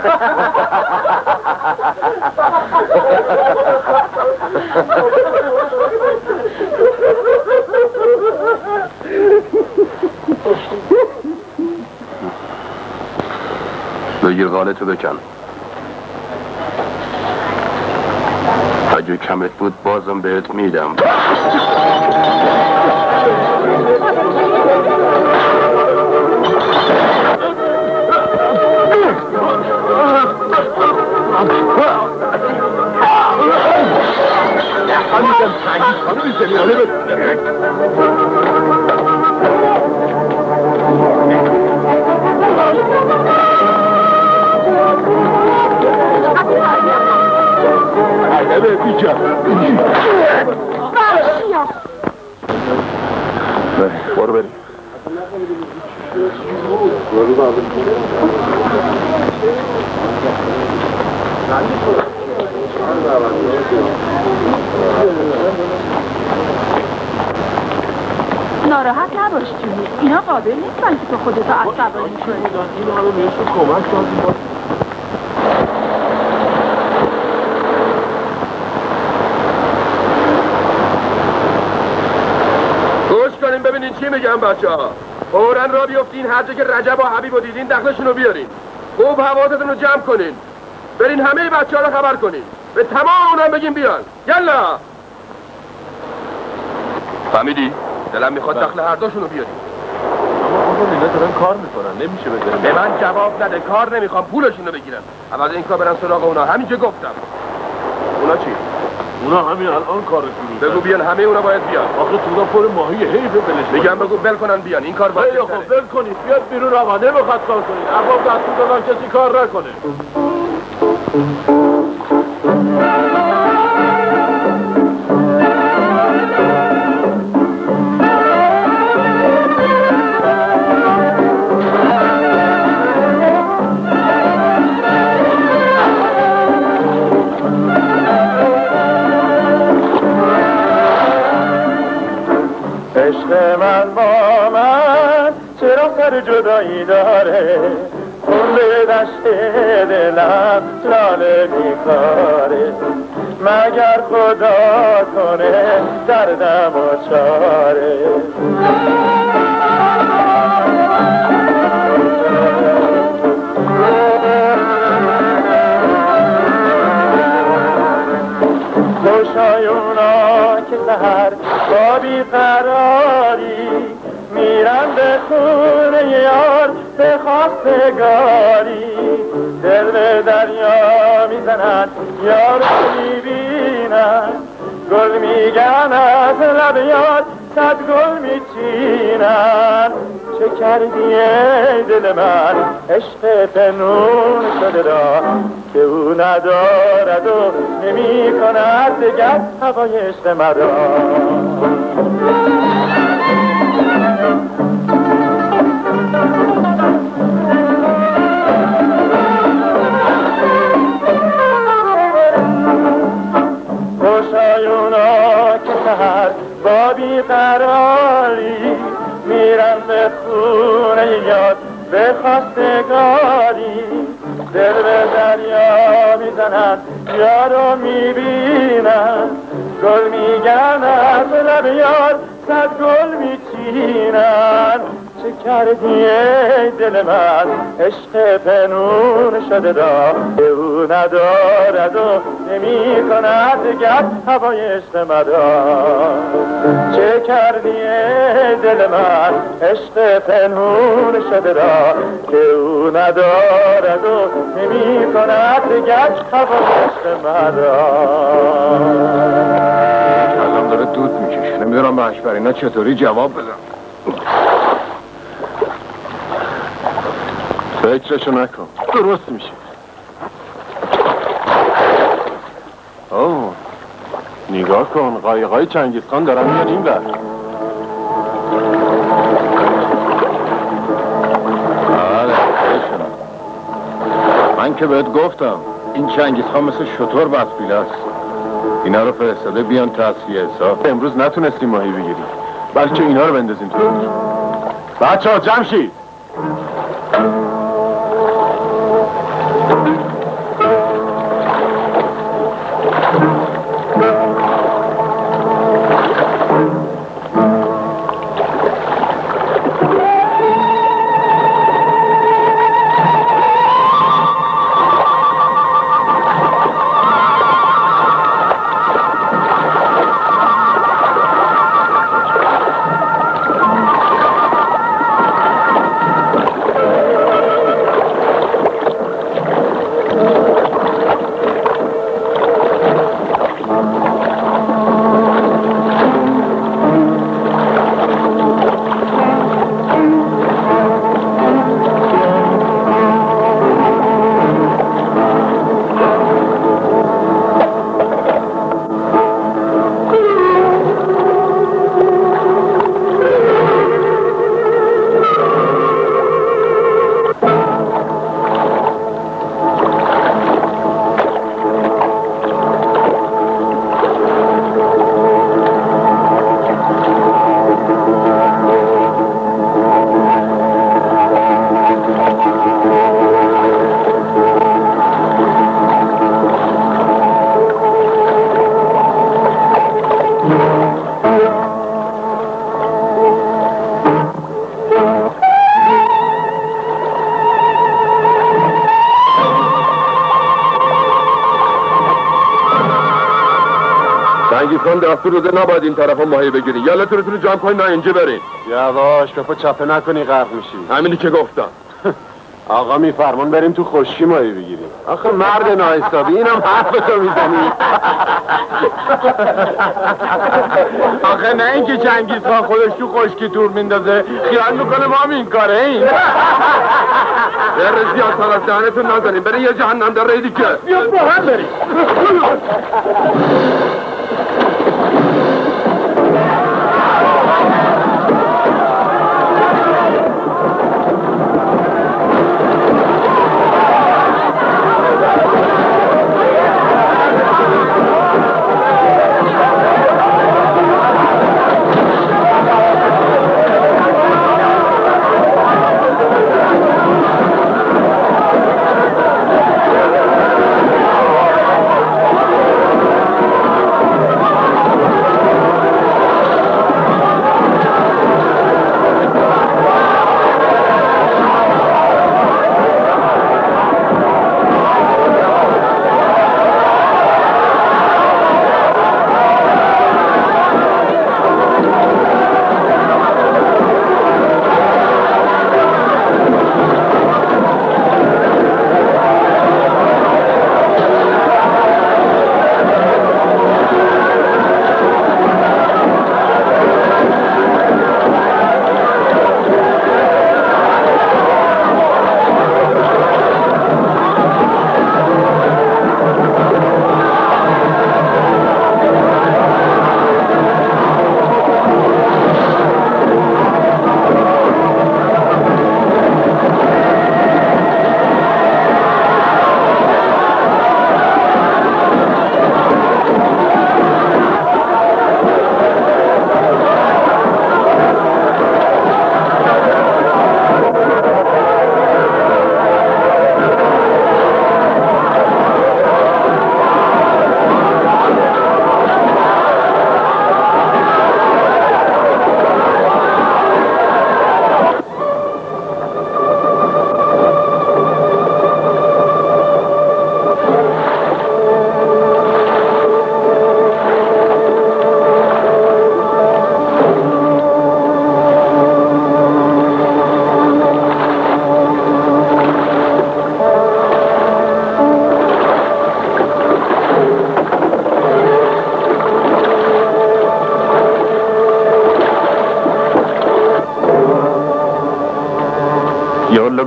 بگیر غالتو بکن. اگه کمت بود بازم بهت میدم. Anneciğim sen git tanır seni öyle mi? Öyle mi yapacağım? برو بریم ناراحت نباش جونی. اینا قابل نیستن که تو خودتو عصبانی کنی. گوش کنین میگم بچه ها فورا را بیفتین هر جا که رجب و حبیب رو دیدین دخلشون رو بیارین. خوب حواستون رو جمع کنین. برین همه بچه ها رو خبر کنین. به تمام اونم بگین بیان. یلا! فهمیدی؟ دلم می‌خواد دخل هر دوشون رو بیارین. اما اینا دارن کار می‌کنن. نمیشه بذاریم به من جواب نده. کار نمی‌خوام. پولشون رو بگیرم. اول این کار برن سراغ اونا. همینجا گفتم. اونا چی؟ اونا همین الان کار شروع بگو بیان همه اونا باید بیان. آخه تو پر ماهی حیفه بلش میگم بگو بل کنن بیان این کار باید خیلی خوب ول کنید. بیاد بیرون آقا نمی‌خواد کار کنید ارباب دستور دادن کسی کار نکنه. سر جدایی داره. خون به دشت دلم لاله بیکاره. مگر خدا کنه دردم و چاره. خوشای اونا که سهر با بیقراری میرن به خونه یار به خواستگاری. دل به دریا می‌زنن یار می‌بینن گل میگن از لب یار صد گل میچینن. چه کردی دل من؟ عشق پنون شده را که او ندارد و نمی کند دگر هوای عشق مرا. با بیقراری میرن به خونه یاد به خواستگاری دل به دریا می‌زنن یارو می‌بینن گل میگن از لب یار صد گل میچینن چه کردی دل من؟ عشق پنون شده را او ندارد و نمی کند گر هوای عشق مدار. چه کردی دل من؟ عشق پنهون شده را که او ندارد و نمی کند گر هوای عشق مدار. الان داره دود می‌کشه. نمی‌دونم به اشبرینا چطوری جواب بدم فکرشو نکن. درست میشه. اوه. نگاه کن قایقای چنگیزخان دارن میان این بر خیلیشونم. من که بهت گفتم این چنگیزخان مثل شطور بسپیله است. اینا رو فرستاده بیان تصفیه حساب. امروز نتونستیم ماهی بگیریم. بلکه اینا رو بندازیم تو بچه ها جمع شید چنگیزخان دستور روزه نباید این طرف ماهی بگیرین. یالتون رو جمع کنین نه اینجا برین. یواش بپا چپه نکنی غرق میشی. همینی که گفتم. *laughs* آقا میفرمان بریم تو خشکی ماهی بگیریم. آخه مرد ناحسابی اینم حرفتو می‌زنی. *laughs* آخه نه اینکه چنگیز خان خودش تو خشکی تور میندازه. خیال می‌کنه ما هم این کاره این بره زیاد طرف دهنتون نزنیم. برین یه جهنم در ریدی که. بیا با هم بریم. *laughs*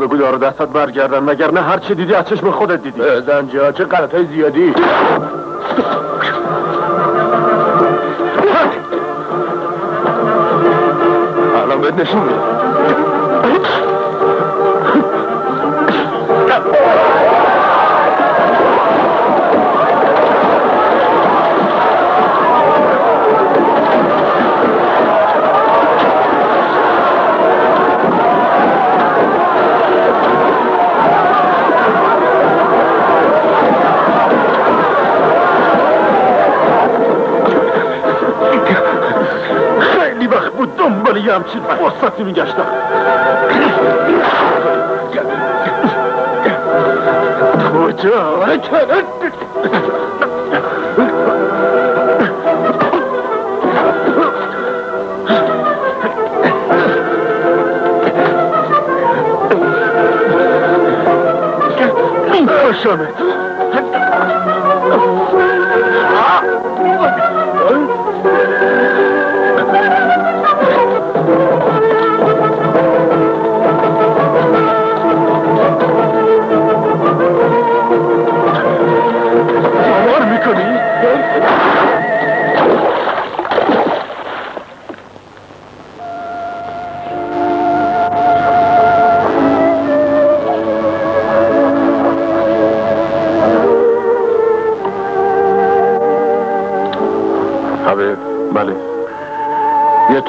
بگو دارو دستت برگردن مگر نه؟ هر چی دیدی از چشم خودت دیدی. بزن جا چه غلط های زیادی؟ الان بهت نشون ям чинь ostatnią yaşta. Hoca, hareketler. Paşam et.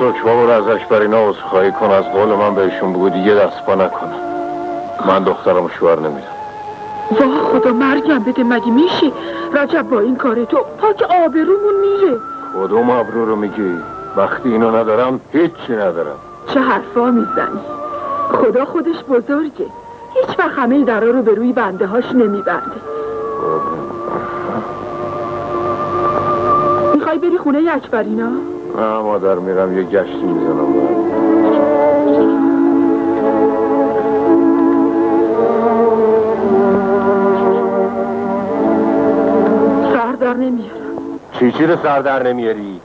ترکوا برو ازش بر اینا عذرخواهی کن. از قول من بهشون بگو دیگه دست پا نکنن من دخترم شوهر نمیدم. واه خدا مرگم بده مگه میشه؟ رجب با این کار تو پاک آبرومون میره. کدوم ابرو رو میگی؟ وقتی اینو ندارم هیچی ندارم. چه حرفا می‌زنی؟ خدا خودش بزرگه. هیچ وقت همه درا رو به روی بنده هاش نمیبنده می‌خوای بری خونه اکبرینا؟ نه مادر میرم یه گشتی می‌زنم. سر در نمیارم. چی چی رو سر در نمیاری؟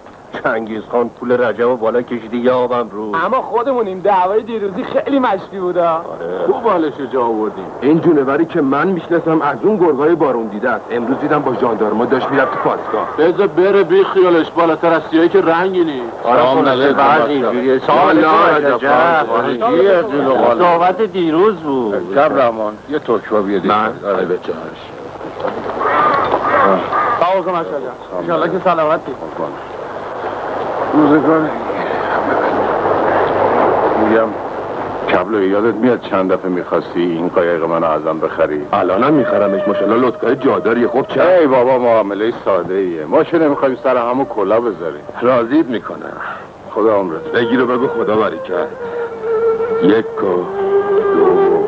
چنگیز خان پول رجب و بالا کشیدی یا آبم رو اما خودمونیم دعوای دیروزی خیلی مشتی بودا خوب حالش جا آوردیم این جونوری که من می‌شناسم از اون گرگای بارون دیده است امروز دیدم با ژاندارما داشت می‌رفت تو پاسگاه بذار بره بی خیالش بالاتر از سیایی که رنگی نیست آره بعد اینجوریه صحبت دیروز بود شب رحمان یه ترکوا بیادی من؟ آره به سلام مشاجر انشالله که سلامتی روزگار؟ میگم کبلو یادت میاد چند دفعه می‌خواستی این قایق منو ازم بخری؟ الانم میخرمش ماشاءالله لطفه جاداریه خب چه؟ ای بابا معامله ساده ایه ما چه نمی‌خوایم سر همو کلا بذاریم؟ راضیت می‌کنه خدا عمرت. بگیر و بگو خدا بری کرد. یک و دو و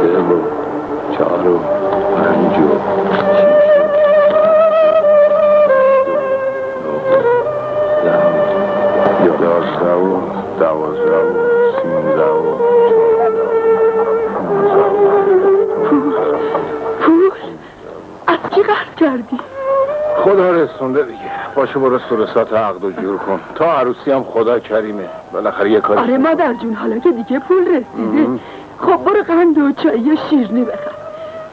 سه و چهار و پنج و یازده و دوازده و سینزده و از کی قرض کردی؟ خدا رسونده دیگه باشو برو سورسات عقد و جور کن تا عروسی هم خدا کریمه بالاخره یه کاری آره مادر جون حالا که دیگه پول رسیده خب برو قند و چایی و شیرنی بخر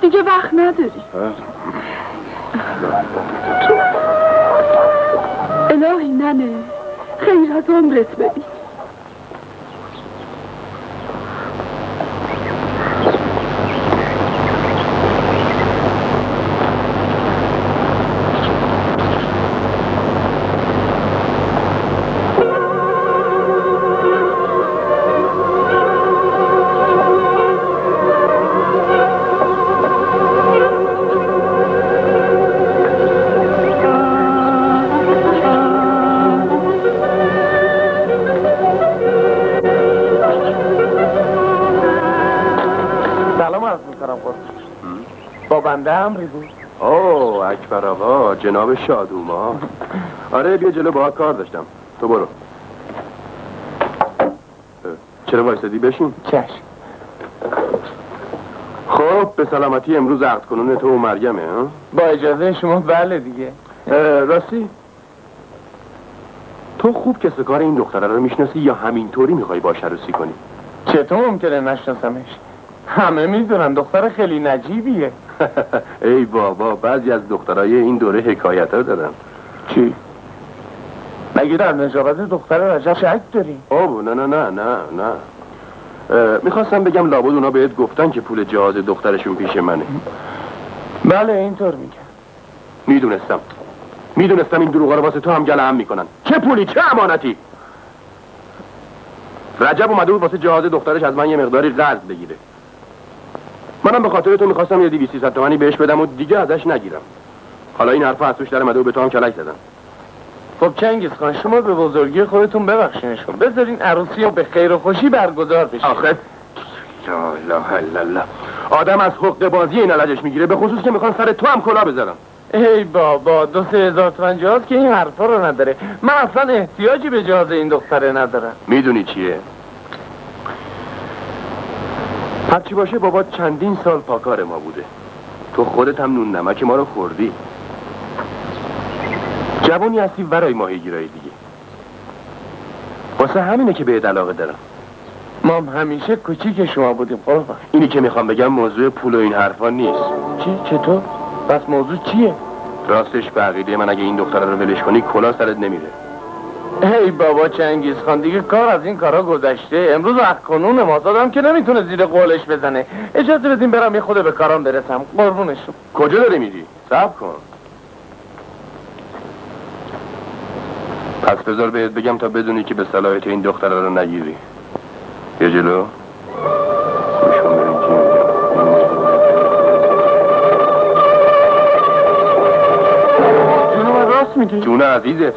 دیگه وقت نداری الهی ننه خیر از عمرت ببین. جناب شادوما. آره بیا جلو باهات کار داشتم. تو برو. چرا وایسادی؟ بشین. چشم. خب به سلامتی امروز عقد کنون تو و مرگمه ها با اجازه شما بله دیگه. راستی. تو خوب کس کار این دختره رو می‌شناسی یا همینطوری می‌خوای باش عروسی کنی؟ چطور ممکنه نشناسمش؟ همه می‌دونن دختر خیلی نجیبیه. *laughs* ای بابا بعضی از دخترای این دوره حکایت ها دارن. چی؟ مگه در نجابت دختر رجب شک داری؟ آب نه نه نه نه نه. می‌خواستم بگم لابد اونا بهت گفتن که پول جهاز دخترشون پیش منه. بله اینطور میگه می‌دونستم. می‌دونستم این دروغا رو واسه تو هم گله هم می‌کنن. چه پولی چه امانتی؟ رجب اومده بود واسه جهاز دخترش از من یه مقداری قرض بگیره. منم به خاطر تو می‌خواستم یه 200 300 تومانی بهش بدم و دیگه ازش نگیرم. حالا این حرفا از توش در و به تو هم کلک زدم. خب چنگیز خان شما به بزرگی خودتون ببخشینشون. بذارین عروسی رو به خیر و خوشی برگزار بشه. آخه. لا الا الله آدم از حق بازی این علجش می‌گیره به خصوص که می‌خوان سر تو هم کلا بذارم. ای بابا دو سه هزار تومن که این حرفا رو نداره. من اصلا احتیاجی به جهاز این دختره ندارم. می‌دونی چیه؟ هرچی باشه بابا چندین سال پاکار ما بوده. تو خودت هم نون نمک ما رو خوردی. جوانی هستی برای ماهیگیرای دیگه. واسه همینه که بهت علاقه دارم. ما هم همیشه کوچیک شما بودیم قربان اینی که می‌خوام بگم موضوع پول و این حرفا نیست. چی؟ چطور؟ پس موضوع چیه؟ راستش به عقیده من اگه این دختره رو ولش کنی کلا سرت نمیره. ای بابا چنگیز خان دیگه کار از این کارا گذشته. امروز از قانون ما دادم که نمی‌تونه زیر قولش بزنه. اجازه بدین برم یه خود به کارام برسم. قربونشون کجا داری میری؟ صبر کن. پس بذار بهت بگم تا بدونی که به صلاحیت این دختره رو نگیری. بیا جلو. جون عزیزت.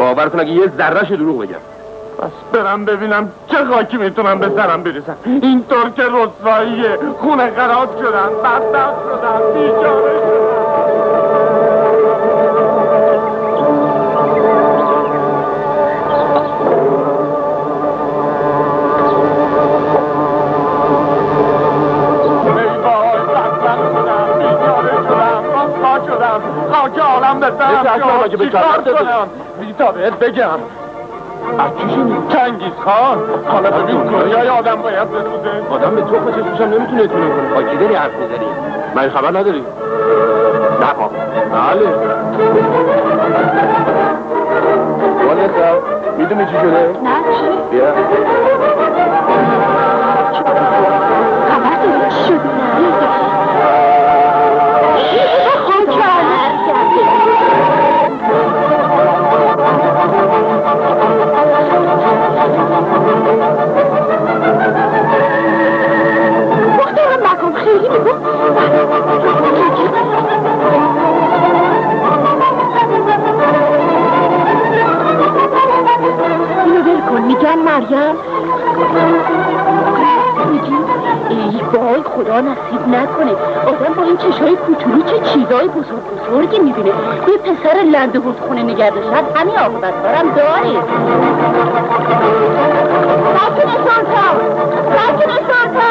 باور کن اگه یه ذرهش دروغ بگم بس برم ببینم چه خاکی می‌تونم به سرم برسم اینطور که رسواییه خونه خراب شدن بدبخت شدم، بیچاره شدم، شدم، خاک عالم به سرم شد. چیکار؟ کنم بیتا بهت بگم چنگیز خان حالا ببین کجای آدم باید بسوزه آدم به تو خوشش میشم نمی‌تونه اطمینان کنه با کی داری حرف می‌زنی من خبر نداری نه بابا بله والدم می‌دونی چی شده نه چی؟ بیا اینو ول کن میگن مریم. میگی ای وای خدا نصیب نکنه. آدم با این چشای کوچولو چه چیزای بزرگ بزرگی می‌بینه. یه پسر لنده بود خونه نگه داشتن همین عاقبت دارم داره. ساکن سانتا. ساکن سانتا.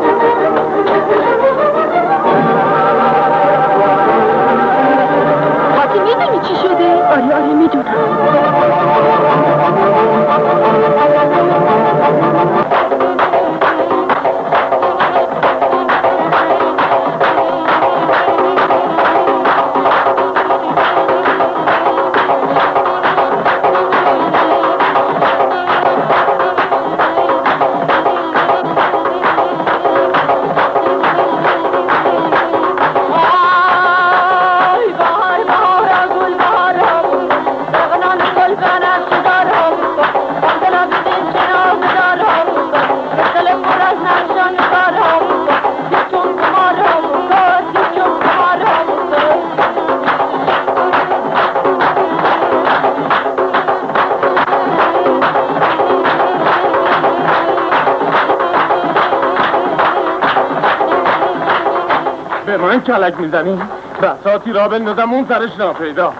کلک می‌زنی؟ بساتی را بندازم اون سرش ناپیدا.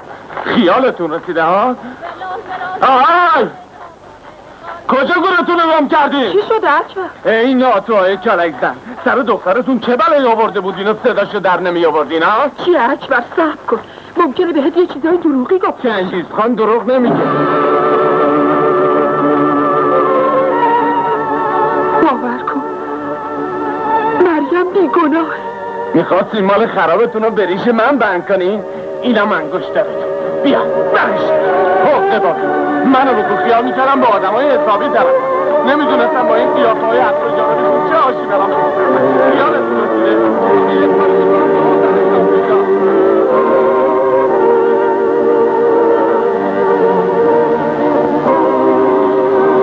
خیالتون رسیده ها؟ آی! کجا گورتون رو گم کردی؟ چی شده اکبر ای ناتوهای کلک زن. سر دخترتون چه بلایی آورده بود اینو صداشو در نمی آوردین ها؟ چی اکبر صبر کن. ممکنه بهت یه چیزای دروغی گفت. چنگیز خان دروغ نمیگه. باور کن. مریم بیگناه. می‌خواستی مال خرابتون رو بریش من بند کنی؟ اینم انگشترتون بیا برش. حقه با منو رو خیال می‌کردم با آدم های حسابی درم نمی‌دونستم با این قیافه های عطر جانبشون چه آشی برام خیالتون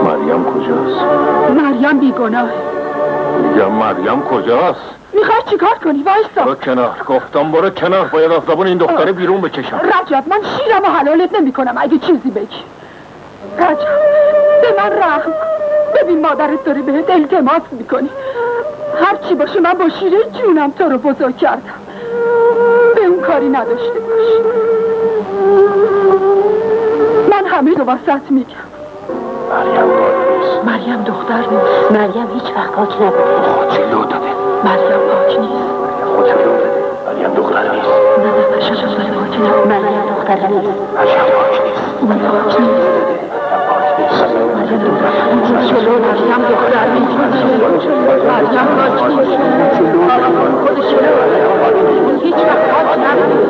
مریم کجاست؟ مریم بیگناه. میگم مریم کجاست؟ می‌خوای چیکار کنی وایسا برو کنار. گفتم برو کنار. باید از زبون این دختره بیرون بکشم. رجب من شیرم و حلالت نمی کنم اگه چیزی بگی. رجب به من رحم. ببین مادرت داره بهت التماس می‌کنی هر چی باشه من با شیره جونم تو رو بزرگ کردم. به اون کاری نداشته باش. من همه رو واسط میگم. مریم مریم دختر نیست مریم هیچ وقت پاک نبوده مریم پاک نیست خودشو داده مریم دختر نیست نه نه مریم دختر پاک نیست مریم دختر نیست مریم پاک نیست اون پاک نیست مریم دختر نیست مریم دختر نیست مریم پاک نیست خودش هیچ وقت پاک نبوده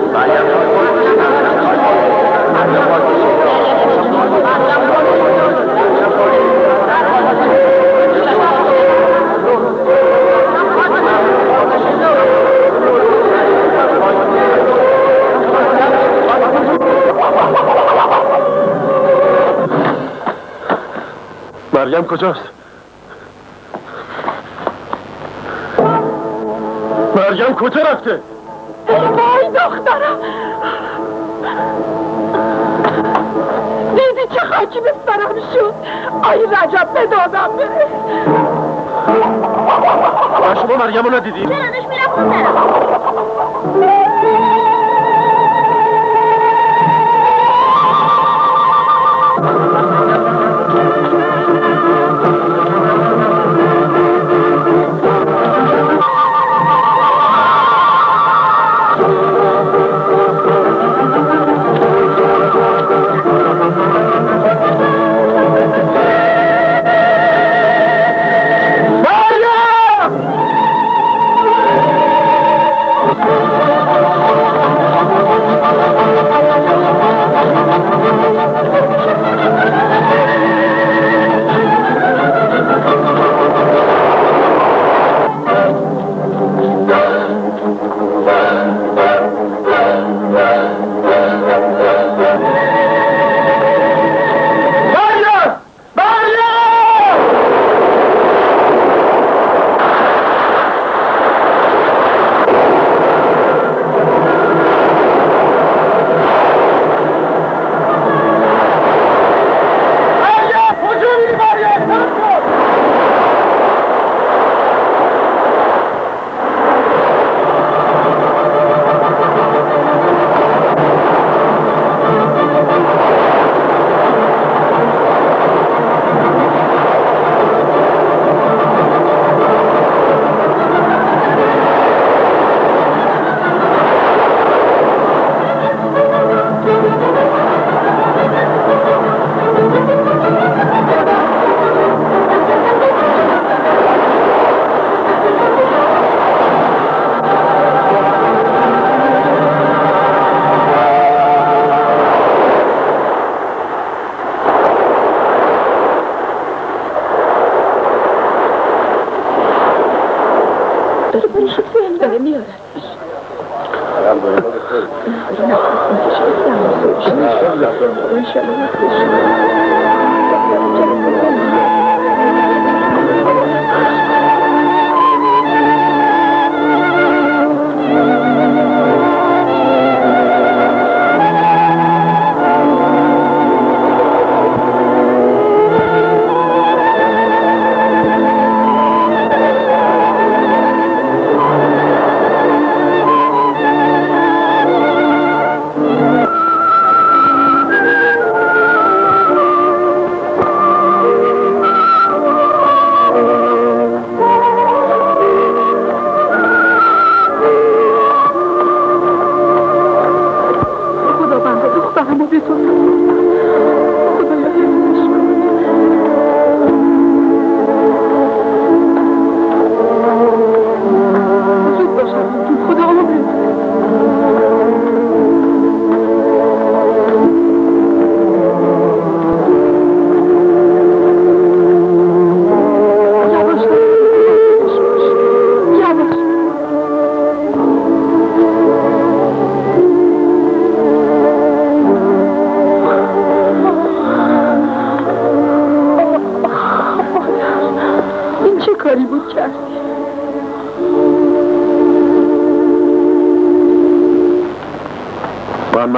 مریم کجاست؟ مریم کجا رفته؟ وای دخترم دیدی چه خاکی به سرم شد آی رجب به دادم بره شما مریم رو ندیدی؟ چرا میرم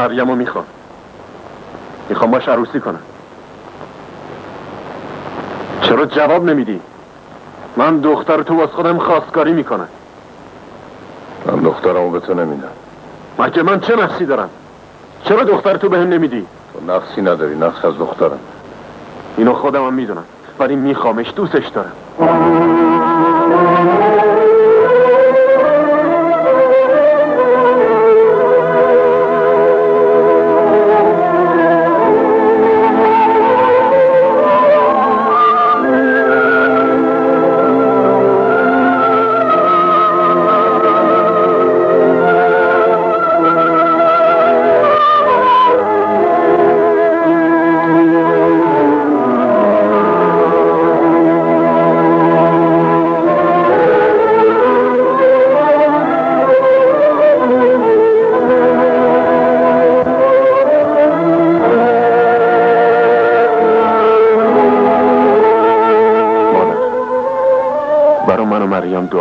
مریم رو می‌خوام. می‌خوام باش عروسی کنم. چرا جواب نمیدی؟ من دختر تو واس خودم خواستگاری می‌کنم. من دخترمو به تو نمیدم. مگه من چه نقصی دارم؟ چرا دختر تو بهم نمیدی؟ تو نقصی نداری نقص از دخترم. اینو خودم هم می‌دونم ولی میخوامش دوستش دارم.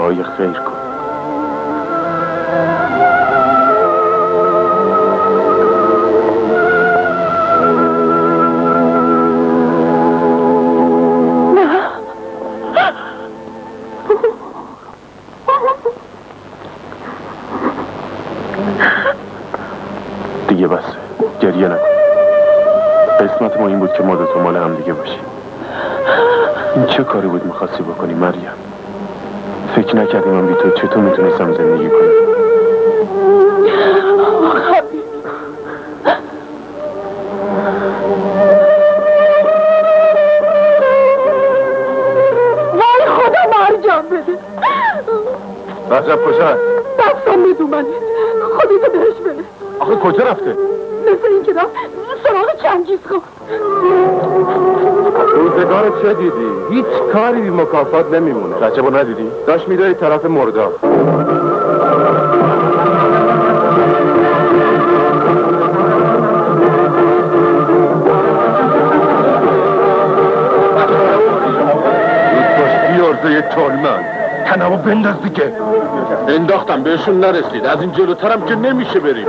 مریم دعای مکافات نمیمونه. رجبو ندیدی؟ داشت میداری طرف مردا. بیارزه تالمن تنمو بنداز دیگه. انداختم بهشون نرسید. از این جلوترم که نمیشه بریم.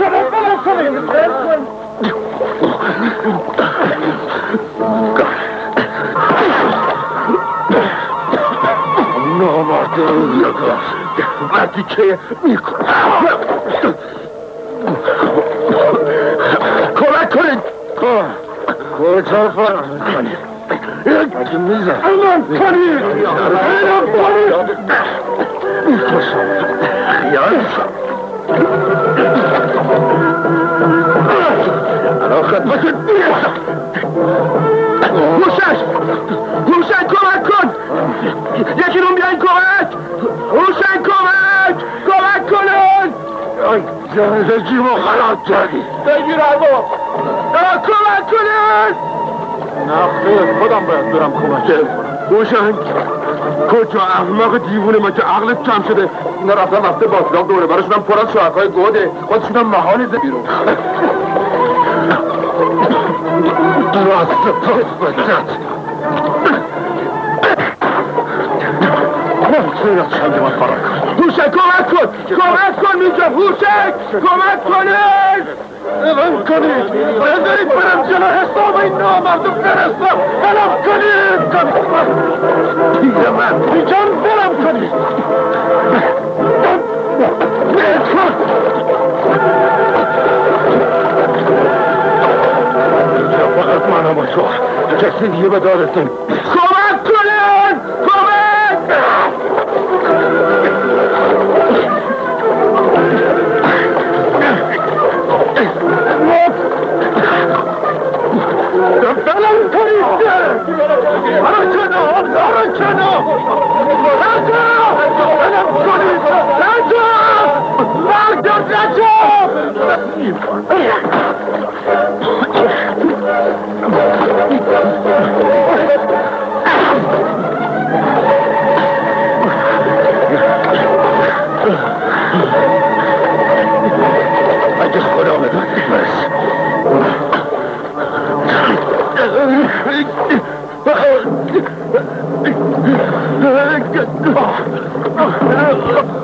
برید کنید بلند کنید نامرد وقتی که می‌کنم کمک کنید کجا فرار می‌کنید اگه میزن اعلام کنید اعلام کنید می‌کشم خیال الان خدمت می‌رسم هوشش هوشنگ کمک کن. یکی رو بیاین کمک. هوشنگ کمک. کمک کنن. زندگی ما خراب کردی. بگیر ارباب کمک کنن. نه خودم باید برم کمک کنم. هوشنگ کجا احمق دیوونه من که عقلت کم شده؟ اینا رفتم هفته باطلاق دوره برشونم پر از شاخهای گوده. خودشونم محال زد بیرون راست پاس بکرد از شنگ من کن هوشک کمک کن. کمک کن میگم هوشک. کمک کنید. علم کنید. بذارید برم جلو. حساب این نامردم برستم علم کنید. پیره من. میگم برم کنید. فقط من و تو کسی دیگه به دارت نمی کمک کنن کمک دلم پریده برو کنار برو کنار I just put on a necklace. Oh.